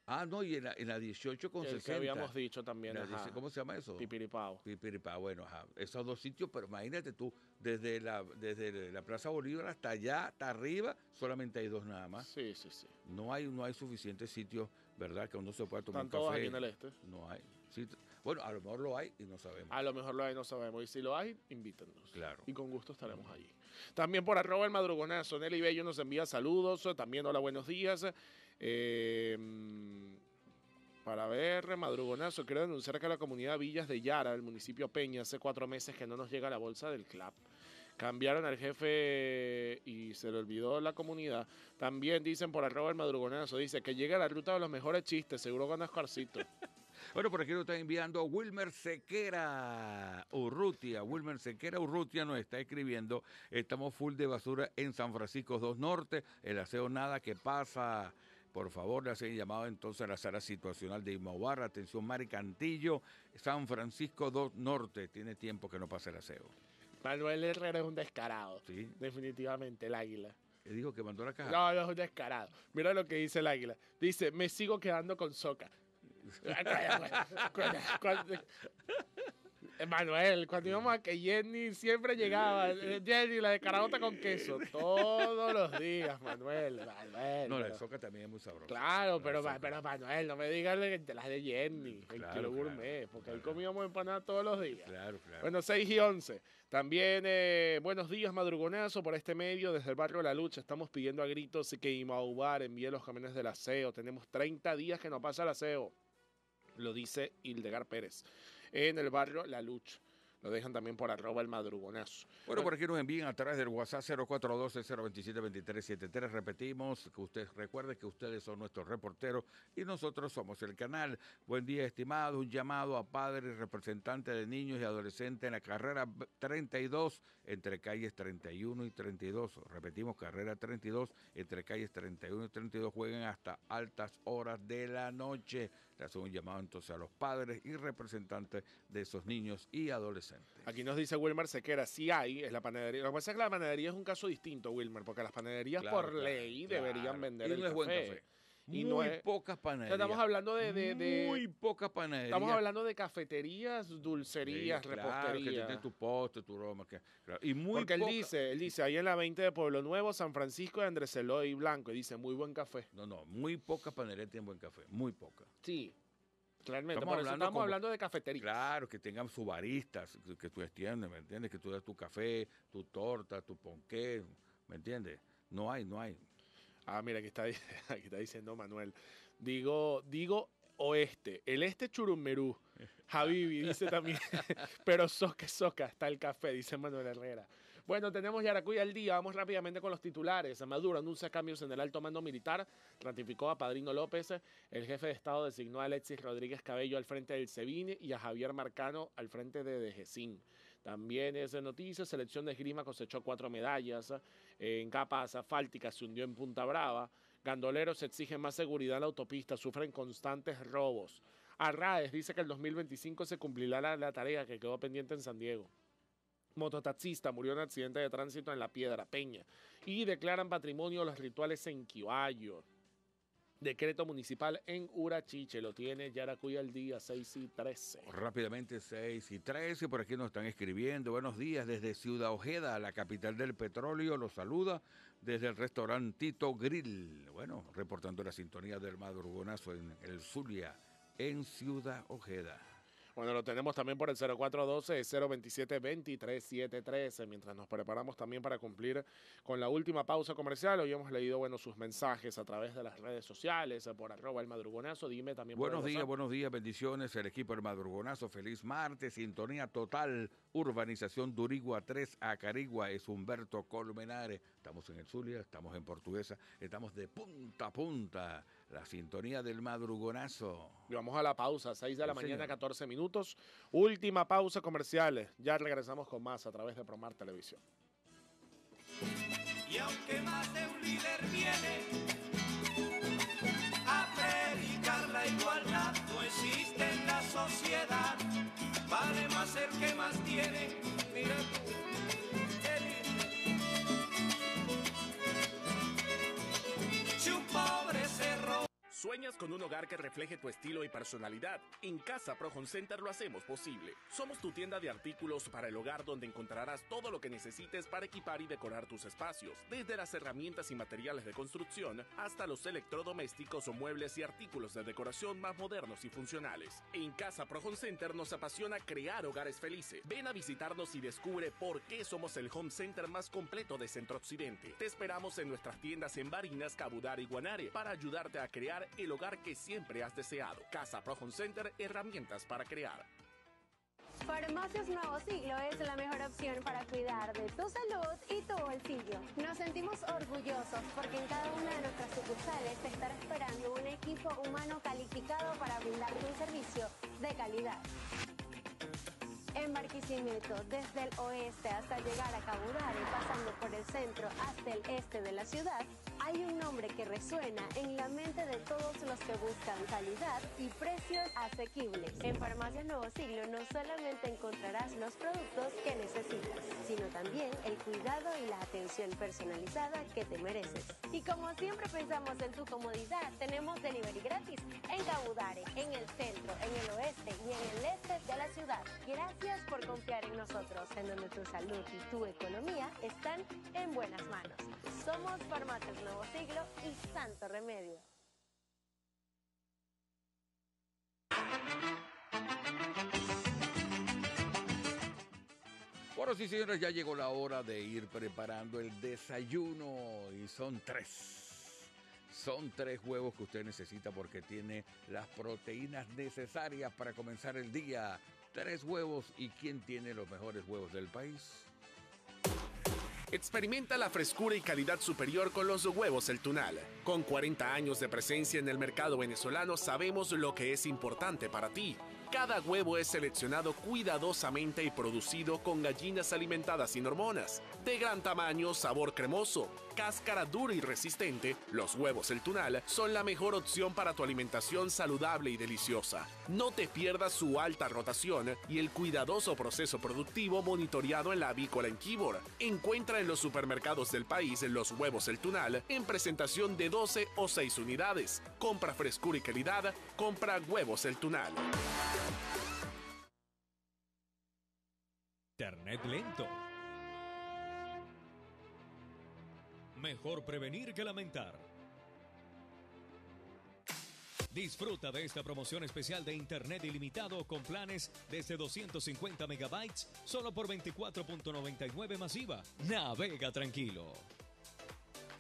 Ah, no, y en la, en la 18 con El que 60. habíamos dicho también, La ajá. 18 ¿Cómo se llama eso? Pipiripao. Pipiripao, bueno, ajá. Esos dos sitios, pero imagínate tú, desde la, desde la Plaza Bolívar hasta allá, hasta arriba, solamente hay dos nada más. Sí, sí, sí. No hay, no hay suficientes sitios, ¿verdad? Que uno se pueda tomar Están un café. aquí en el este. No hay. Sí, bueno, a lo mejor lo hay y no sabemos. A lo mejor lo hay, no sabemos. Y si lo hay, invítenos. Claro. Y con gusto estaremos allí. También por arroba el madrugonazo. Nelly Bello nos envía saludos. También hola, buenos días. Eh, para ver, madrugonazo, quiero denunciar que la comunidad Villas de Yara, el municipio Peña, hace cuatro meses que no nos llega la bolsa del club. Cambiaron al jefe y se le olvidó la comunidad. También dicen por arroba el madrugonazo, dice que llega la ruta de los mejores chistes, seguro con Oscarcito. Bueno, por aquí nos está enviando Wilmer Sequera Urrutia. Wilmer Sequera Urrutia nos está escribiendo. Estamos full de basura en San Francisco 2 Norte. El aseo nada que pasa. Por favor, le hacen llamado entonces a la sala situacional de Imobar. Atención, Mari Cantillo, San Francisco 2 Norte. Tiene tiempo que no pasa el aseo. Manuel Herrera es un descarado. Sí. Definitivamente, el águila. Le dijo que mandó la caja. No, no es un descarado. Mira lo que dice el águila. Dice, me sigo quedando con Soca. Manuel, cuando íbamos a que Jenny siempre llegaba, eh, Jenny, la de carabota con queso, todos los días, Manuel. Manuel no, la de soca también es muy sabrosa. Claro, pero, pero Manuel, no me digas de las de Jenny, el kilo gourmet, porque ahí comíamos empanadas todos los días. Claro, claro. Bueno, 6 y 11. También, eh, buenos días, madrugonazo, por este medio, desde el barrio La Lucha, estamos pidiendo a gritos que Imaubar envíe los camiones del aseo. Tenemos 30 días que no pasa el aseo lo dice Hildegar Pérez, en el barrio La Lucha. Lo dejan también por arroba el madrugonazo. Bueno, por aquí nos envían a través del WhatsApp 0412-027-2373. Repetimos que usted recuerde que ustedes son nuestros reporteros y nosotros somos el canal. Buen día, estimado. Un llamado a padres representantes de niños y adolescentes en la carrera 32 entre calles 31 y 32. Repetimos, carrera 32 entre calles 31 y 32. Jueguen hasta altas horas de la noche. Le hacen un llamado entonces a los padres y representantes de esos niños y adolescentes. Aquí nos dice Wilmer Sequera, sí hay, es la panadería. Lo que pasa es que la panadería es un caso distinto, Wilmer, porque las panaderías por ley deberían vender y el no es buen café. Y muy no es- pocas panaderías. Estamos hablando de, de- de- Muy pocas panaderías. Estamos hablando de cafeterías, dulcerías, Sí, claro, que reposterías. tiene tu postre, tu broma. que- claro. Y muy Porque él poca- dice, él dice, ahí en la 20 de Pueblo Nuevo, San Francisco de Andrés Eloy Blanco, y dice, muy buen café. No, no, muy pocas panaderías tienen buen café. Muy pocas. Sí, realmente. Estamos por eso hablando estamos como- hablando de cafetería. Claro, que tengan su baristas, que- que tú extiendes, ¿me entiendes? Que tú das tu café, tu torta, tu ponqué, ¿me entiendes? No hay, no hay. Ah, mira, aquí está, aquí está diciendo Manuel. Digo, digo oeste. El este Churummerú. Habibi dice también. Pero soca, soca, está el café, dice Manuel Herrera. Bueno, tenemos Yaracuy al día. Vamos rápidamente con los titulares. Maduro anuncia cambios en el alto mando militar. Ratificó a Padrino López. El jefe de Estado designó a Alexis Rodríguez Cabello al frente del SEBIN y a Javier Marcano al frente de DGCIN. También es de noticias, selección de esgrima cosechó cuatro medallas. En capas asfálticas se hundió en Punta Brava. Gandoleros exigen más seguridad en la autopista, sufren constantes robos. Arraes dice que el 2025 se cumplirá la, la tarea que quedó pendiente en San Diego. Mototaxista murió en accidente de tránsito en La Piedra Peña. Y declaran patrimonio los rituales en Quiballo. Decreto municipal en Urachiche. Lo tiene Yaracuy al día 6 y 13. Rápidamente 6 y 13, por aquí nos están escribiendo. Buenos días desde Ciudad Ojeda, la capital del petróleo. Los saluda desde el restaurante Tito Grill. Bueno, reportando la sintonía del madrugonazo en el Zulia, en Ciudad Ojeda. Bueno, lo tenemos también por el 0412-027-2373. Mientras nos preparamos también para cumplir con la última pausa comercial, hoy hemos leído bueno, sus mensajes a través de las redes sociales, eh, por arroba el madrugonazo. Dime también por Buenos días, buenos días, bendiciones. El equipo del Madrugonazo, feliz martes, sintonía total, urbanización Durigua 3, Acarigua, es Humberto Colmenares. Estamos en el Zulia, estamos en Portuguesa, estamos de punta a punta, la sintonía del Madrugonazo. Y vamos a la pausa, 6 de la Sí, mañana, señor. 14 minutos. Última pausa comerciales. Ya regresamos con más a través de Promar Televisión. Y aunque más de un líder viene a predicar la igualdad, no existe en la sociedad. Vale más el que más tiene. Mira tú, ¿Sueñas con un hogar que refleje tu estilo y personalidad? En Casa Pro Home Center lo hacemos posible. Somos tu tienda de artículos para el hogar donde encontrarás todo lo que necesites para equipar y decorar tus espacios, desde las herramientas y materiales de construcción hasta los electrodomésticos o muebles y artículos de decoración más modernos y funcionales. En Casa Pro Home Center nos apasiona crear hogares felices. Ven a visitarnos y descubre por qué somos el home center más completo de Centro Occidente. Te esperamos en nuestras tiendas en Barinas, Cabudare y Guanare para ayudarte a crear el hogar que siempre has deseado. Casa Pro Home Center, herramientas para crear. Farmacias Nuevo Siglo es la mejor opción para cuidar de tu salud y tu bolsillo. Nos sentimos orgullosos porque en cada una de nuestras sucursales te estará esperando un equipo humano calificado para brindarte un servicio de calidad. En Barquisimeto, desde el oeste hasta llegar a Cabudare, pasando por el centro hasta el este de la ciudad, hay un nombre que resuena en la mente de todos los que buscan calidad y precios asequibles. En Farmacia Nuevo Siglo no solamente encontrarás los productos que necesitas, sino también el cuidado y la atención personalizada que te mereces. Y como siempre pensamos en tu comodidad, tenemos delivery gratis en Cabudare, en el centro, en el oeste y en el este de la ciudad. Gracias por confiar en nosotros, en donde tu salud y tu economía están en buenas manos. Somos Farmacias Nuevo Siglo y Santo Remedio. Bueno, sí, señores, ya llegó la hora de ir preparando el desayuno y son tres. Son tres huevos que usted necesita porque tiene las proteínas necesarias para comenzar el día. Tres huevos y quién tiene los mejores huevos del país. Experimenta la frescura y calidad superior con los huevos El Tunal. Con 40 años de presencia en el mercado venezolano sabemos lo que es importante para ti. Cada huevo es seleccionado cuidadosamente y producido con gallinas alimentadas sin hormonas. De gran tamaño, sabor cremoso, cáscara dura y resistente, los huevos El Tunal son la mejor opción para tu alimentación saludable y deliciosa. No te pierdas su alta rotación y el cuidadoso proceso productivo monitoreado en la avícola en Kibor. Encuentra en los supermercados del país los huevos El Tunal en presentación de 12 o 6 unidades. Compra frescura y calidad, compra huevos El Tunal. Internet lento. Mejor prevenir que lamentar. Disfruta de esta promoción especial de Internet ilimitado con planes desde 250 megabytes solo por 24.99 masiva. Navega tranquilo.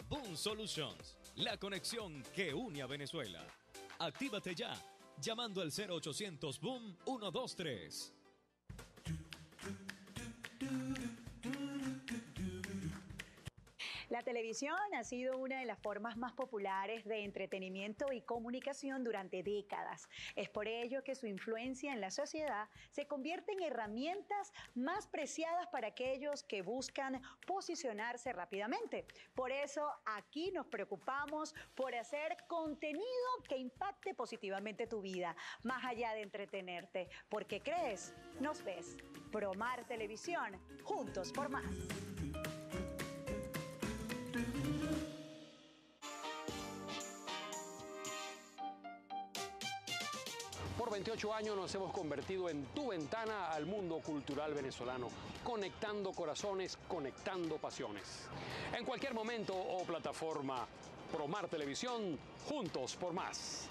Boom Solutions, la conexión que une a Venezuela. Actívate ya, llamando al 0800 Boom 123. Televisión ha sido una de las formas más populares de entretenimiento y comunicación durante décadas. Es por ello que su influencia en la sociedad se convierte en herramientas más preciadas para aquellos que buscan posicionarse rápidamente. Por eso aquí nos preocupamos por hacer contenido que impacte positivamente tu vida, más allá de entretenerte, porque crees, nos ves. Promar Televisión, juntos por más. Por 28 años nos hemos convertido en tu ventana al mundo cultural venezolano, conectando corazones, conectando pasiones. En cualquier momento o plataforma, Promar Televisión, juntos por más.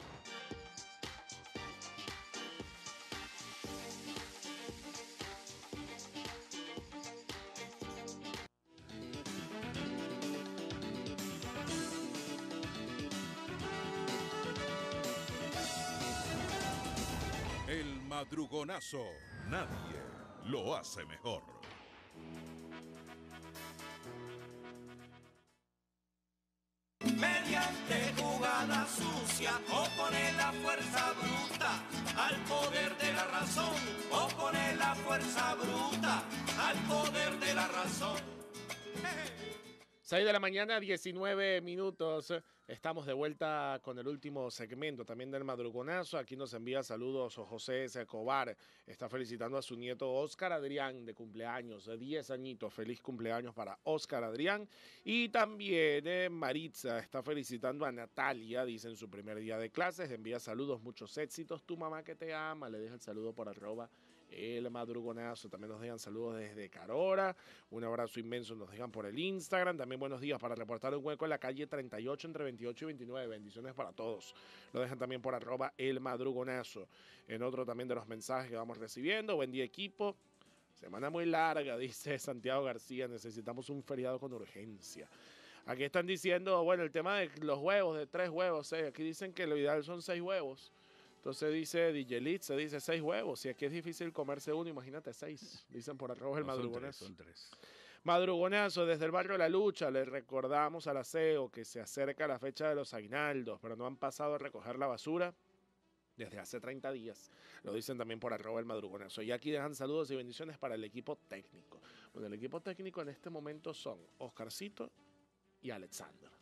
Madrugonazo. Nadie lo hace mejor. Mediante jugada sucia, opone la fuerza bruta al poder de la razón. Opone la fuerza bruta al poder de la razón. 6 de la mañana, 19 minutos. Estamos de vuelta con el último segmento también del madrugonazo. Aquí nos envía saludos José Escobar. Está felicitando a su nieto Oscar Adrián de cumpleaños, de 10 añitos. Feliz cumpleaños para Oscar Adrián. Y también eh, Maritza está felicitando a Natalia, dice en su primer día de clases. Envía saludos, muchos éxitos. Tu mamá que te ama. Le deja el saludo por arroba el madrugonazo. También nos dejan saludos desde Carora. Un abrazo inmenso nos dejan por el Instagram. También buenos días para reportar un hueco en la calle 38 entre 28 y 29. Bendiciones para todos. Lo dejan también por arroba el madrugonazo. En otro también de los mensajes que vamos recibiendo. Buen día equipo. Semana muy larga, dice Santiago García. Necesitamos un feriado con urgencia. Aquí están diciendo, bueno, el tema de los huevos, de tres huevos. Eh. Aquí dicen que lo ideal son seis huevos. Entonces dice DJ Lit, se dice seis huevos. Si aquí es difícil comerse uno, imagínate seis. Dicen por arroz el madrugonazo. Son tres, Madrugonazo, desde el barrio La Lucha, le recordamos al aseo que se acerca la fecha de los aguinaldos, pero no han pasado a recoger la basura desde hace 30 días. Lo dicen también por arroba el madrugonazo. Y aquí dejan saludos y bendiciones para el equipo técnico. Bueno, el equipo técnico en este momento son Oscarcito y Alexander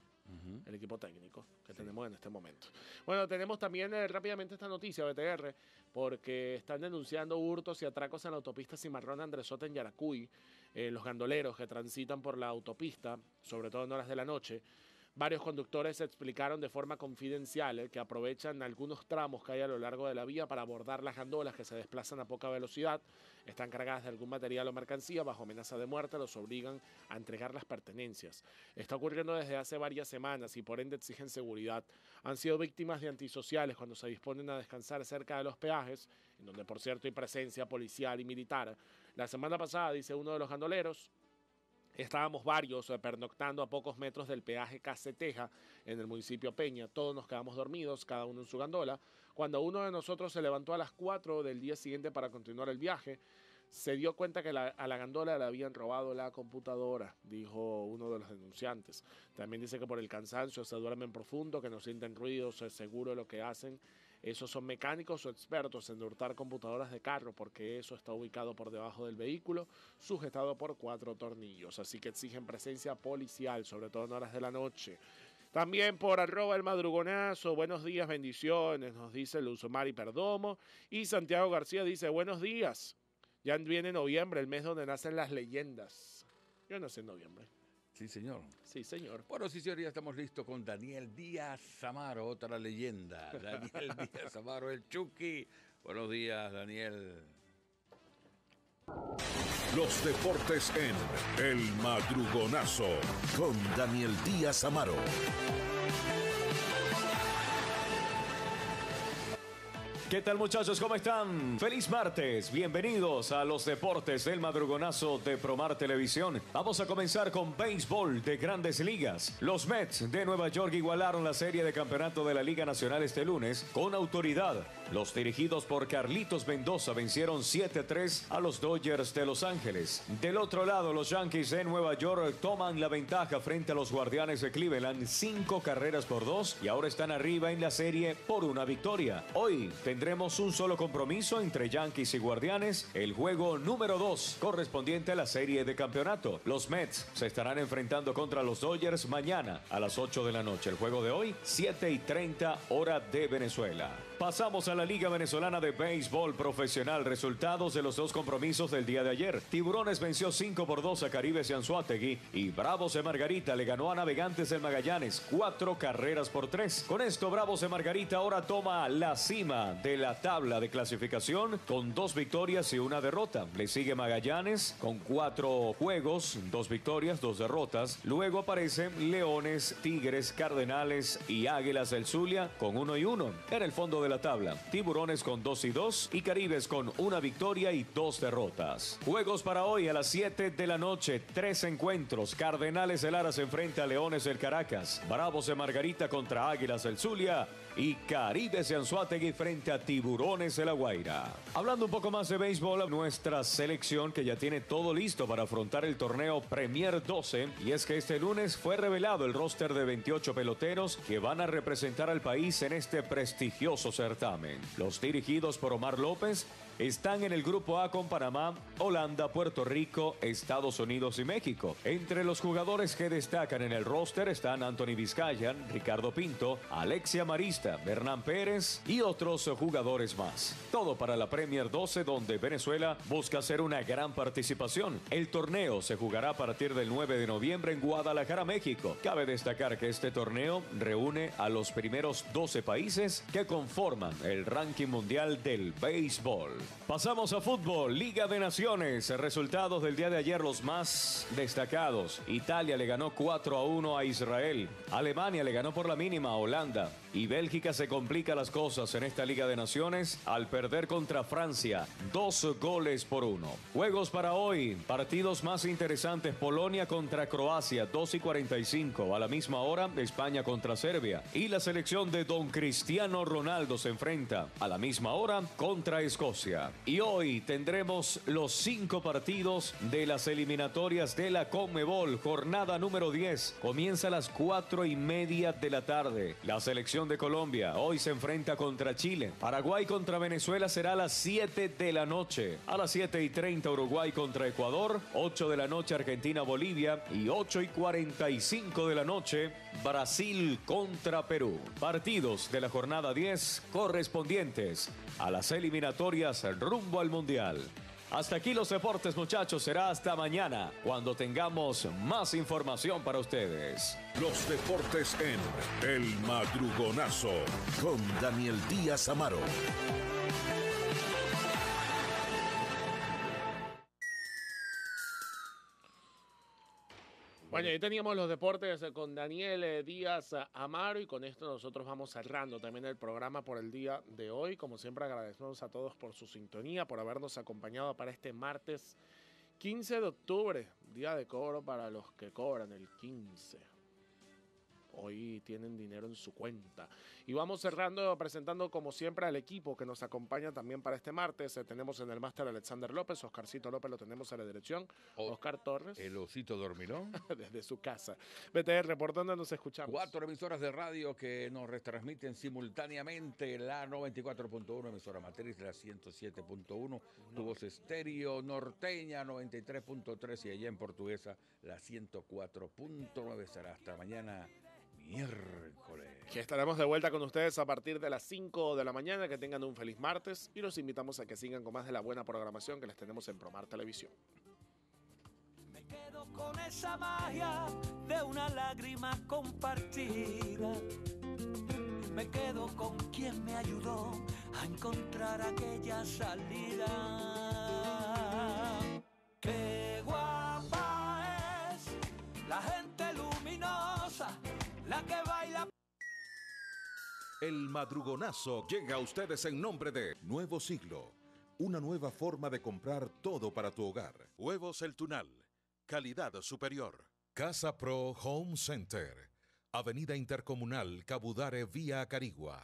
el equipo técnico que tenemos en este momento. Bueno, tenemos también eh, rápidamente esta noticia, BTR, porque están denunciando hurtos y atracos en la autopista Cimarrón Andresota en Yaracuy. Eh, los gandoleros que transitan por la autopista, sobre todo en horas de la noche, Varios conductores explicaron de forma confidencial eh, que aprovechan algunos tramos que hay a lo largo de la vía para abordar las gandolas que se desplazan a poca velocidad, están cargadas de algún material o mercancía, bajo amenaza de muerte los obligan a entregar las pertenencias. Está ocurriendo desde hace varias semanas y por ende exigen seguridad. Han sido víctimas de antisociales cuando se disponen a descansar cerca de los peajes, en donde por cierto hay presencia policial y militar. La semana pasada, dice uno de los gandoleros, Estábamos varios eh, pernoctando a pocos metros del peaje Caseteja en el municipio Peña. Todos nos quedamos dormidos, cada uno en su gandola. Cuando uno de nosotros se levantó a las 4 del día siguiente para continuar el viaje, se dio cuenta que a la gandola le habían robado la computadora, dijo uno de los denunciantes. También dice que por el cansancio se duermen profundo, que no sienten ruidos, es seguro lo que hacen esos son mecánicos o expertos en hurtar computadoras de carro porque eso está ubicado por debajo del vehículo, sujetado por cuatro tornillos. Así que exigen presencia policial, sobre todo en horas de la noche. También por arroba el madrugonazo, buenos días, bendiciones, nos dice Luz Mari Perdomo. Y Santiago García dice, buenos días. Ya viene noviembre, el mes donde nacen las leyendas. Yo nací en noviembre. Sí, señor. Sí, señor. Bueno, sí, señor, ya estamos listos con Daniel Díaz Amaro, otra leyenda. Daniel Díaz Amaro, el Chucky. Buenos días, Daniel. Los deportes en El Madrugonazo con Daniel Díaz Amaro. ¿Qué tal muchachos? ¿Cómo están? Feliz martes. Bienvenidos a los deportes del madrugonazo de Promar Televisión. Vamos a comenzar con béisbol de grandes ligas. Los Mets de Nueva York igualaron la serie de campeonato de la Liga Nacional este lunes con autoridad. Los dirigidos por Carlitos Mendoza vencieron 7-3 a los Dodgers de Los Ángeles. Del otro lado, los Yankees de Nueva York toman la ventaja frente a los Guardianes de Cleveland, cinco carreras por dos y ahora están arriba en la serie por una victoria. Hoy tendremos un solo compromiso entre Yankees y Guardianes, el juego número 2 correspondiente a la serie de campeonato. Los Mets se estarán enfrentando contra los Dodgers mañana a las 8 de la noche. El juego de hoy, 7 y 30 hora de Venezuela. Pasamos a la Liga Venezolana de Béisbol Profesional. Resultados de los dos compromisos del día de ayer. Tiburones venció 5 por 2 a Caribes y y Bravos de Margarita le ganó a Navegantes del Magallanes 4 carreras por 3. Con esto Bravos de Margarita ahora toma la cima de la tabla de clasificación con dos victorias y una derrota. Le sigue Magallanes con cuatro juegos, dos victorias, dos derrotas. Luego aparecen Leones, Tigres, Cardenales y Águilas del Zulia con uno y uno. En el fondo de la tabla, Tiburones con 2 y 2 y Caribes con una victoria y dos derrotas. Juegos para hoy a las 7 de la noche, tres encuentros. Cardenales del Lara se enfrenta a Leones del Caracas, Bravos de Margarita contra Águilas del Zulia y Caribes de Anzuategui frente a Tiburones de la Guaira. Hablando un poco más de béisbol, nuestra selección que ya tiene todo listo para afrontar el torneo Premier 12 y es que este lunes fue revelado el roster de 28 peloteros que van a representar al país en este prestigioso certamen. Los dirigidos por Omar López están en el grupo A con Panamá, Holanda, Puerto Rico, Estados Unidos y México. Entre los jugadores que destacan en el roster están Anthony Vizcayan, Ricardo Pinto, Alexia Marista, Hernán Pérez y otros jugadores más. Todo para la Premier 12 donde Venezuela busca hacer una gran participación. El torneo se jugará a partir del 9 de noviembre en Guadalajara, México. Cabe destacar que este torneo reúne a los primeros 12 países que conforman el ranking mundial del béisbol. Pasamos a fútbol, Liga de Naciones. Resultados del día de ayer los más destacados. Italia le ganó 4 a 1 a Israel. Alemania le ganó por la mínima a Holanda. Y Bélgica se complica las cosas en esta Liga de Naciones al perder contra Francia dos goles por uno. Juegos para hoy, partidos más interesantes, Polonia contra Croacia, 2 y 45. A la misma hora, España contra Serbia. Y la selección de Don Cristiano Ronaldo se enfrenta a la misma hora contra Escocia. Y hoy tendremos los cinco partidos de las eliminatorias de la Conmebol, jornada número 10. Comienza a las cuatro y media de la tarde. La selección de Colombia hoy se enfrenta contra Chile. Paraguay contra Venezuela será a las 7 de la noche. A las 7 y 30 Uruguay contra Ecuador. 8 de la noche Argentina-Bolivia. Y 8 y 45 de la noche Brasil contra Perú. Partidos de la jornada 10 correspondientes a las eliminatorias rumbo al Mundial. Hasta aquí los deportes muchachos, será hasta mañana cuando tengamos más información para ustedes. Los deportes en El Madrugonazo con Daniel Díaz Amaro. Bueno, ahí teníamos los deportes eh, con Daniel eh, Díaz eh, Amaro y con esto nosotros vamos cerrando también el programa por el día de hoy. Como siempre agradecemos a todos por su sintonía, por habernos acompañado para este martes 15 de octubre, día de cobro para los que cobran el 15 hoy tienen dinero en su cuenta. Y vamos cerrando, presentando como siempre al equipo que nos acompaña también para este martes. Eh, tenemos en el máster Alexander López, Oscarcito López lo tenemos a la dirección, Oscar Torres. El osito dormirón. desde su casa. BTR, ¿por dónde nos escuchamos? Cuatro emisoras de radio que nos retransmiten simultáneamente la 94.1, emisora matriz, la 107.1, tu voz estéreo, norteña 93.3 y allá en portuguesa la 104.9. Será hasta mañana miércoles. Que estaremos de vuelta con ustedes a partir de las 5 de la mañana. Que tengan un feliz martes y los invitamos a que sigan con más de la buena programación que les tenemos en Promar Televisión. Me quedo con esa magia de una lágrima compartida. Me quedo con quien me ayudó a encontrar aquella salida. Qué guapa es la gente la que baila. El madrugonazo llega a ustedes en nombre de Nuevo Siglo, una nueva forma de comprar todo para tu hogar. Huevos El Tunal, calidad superior. Casa Pro Home Center, Avenida Intercomunal Cabudare vía Carigua.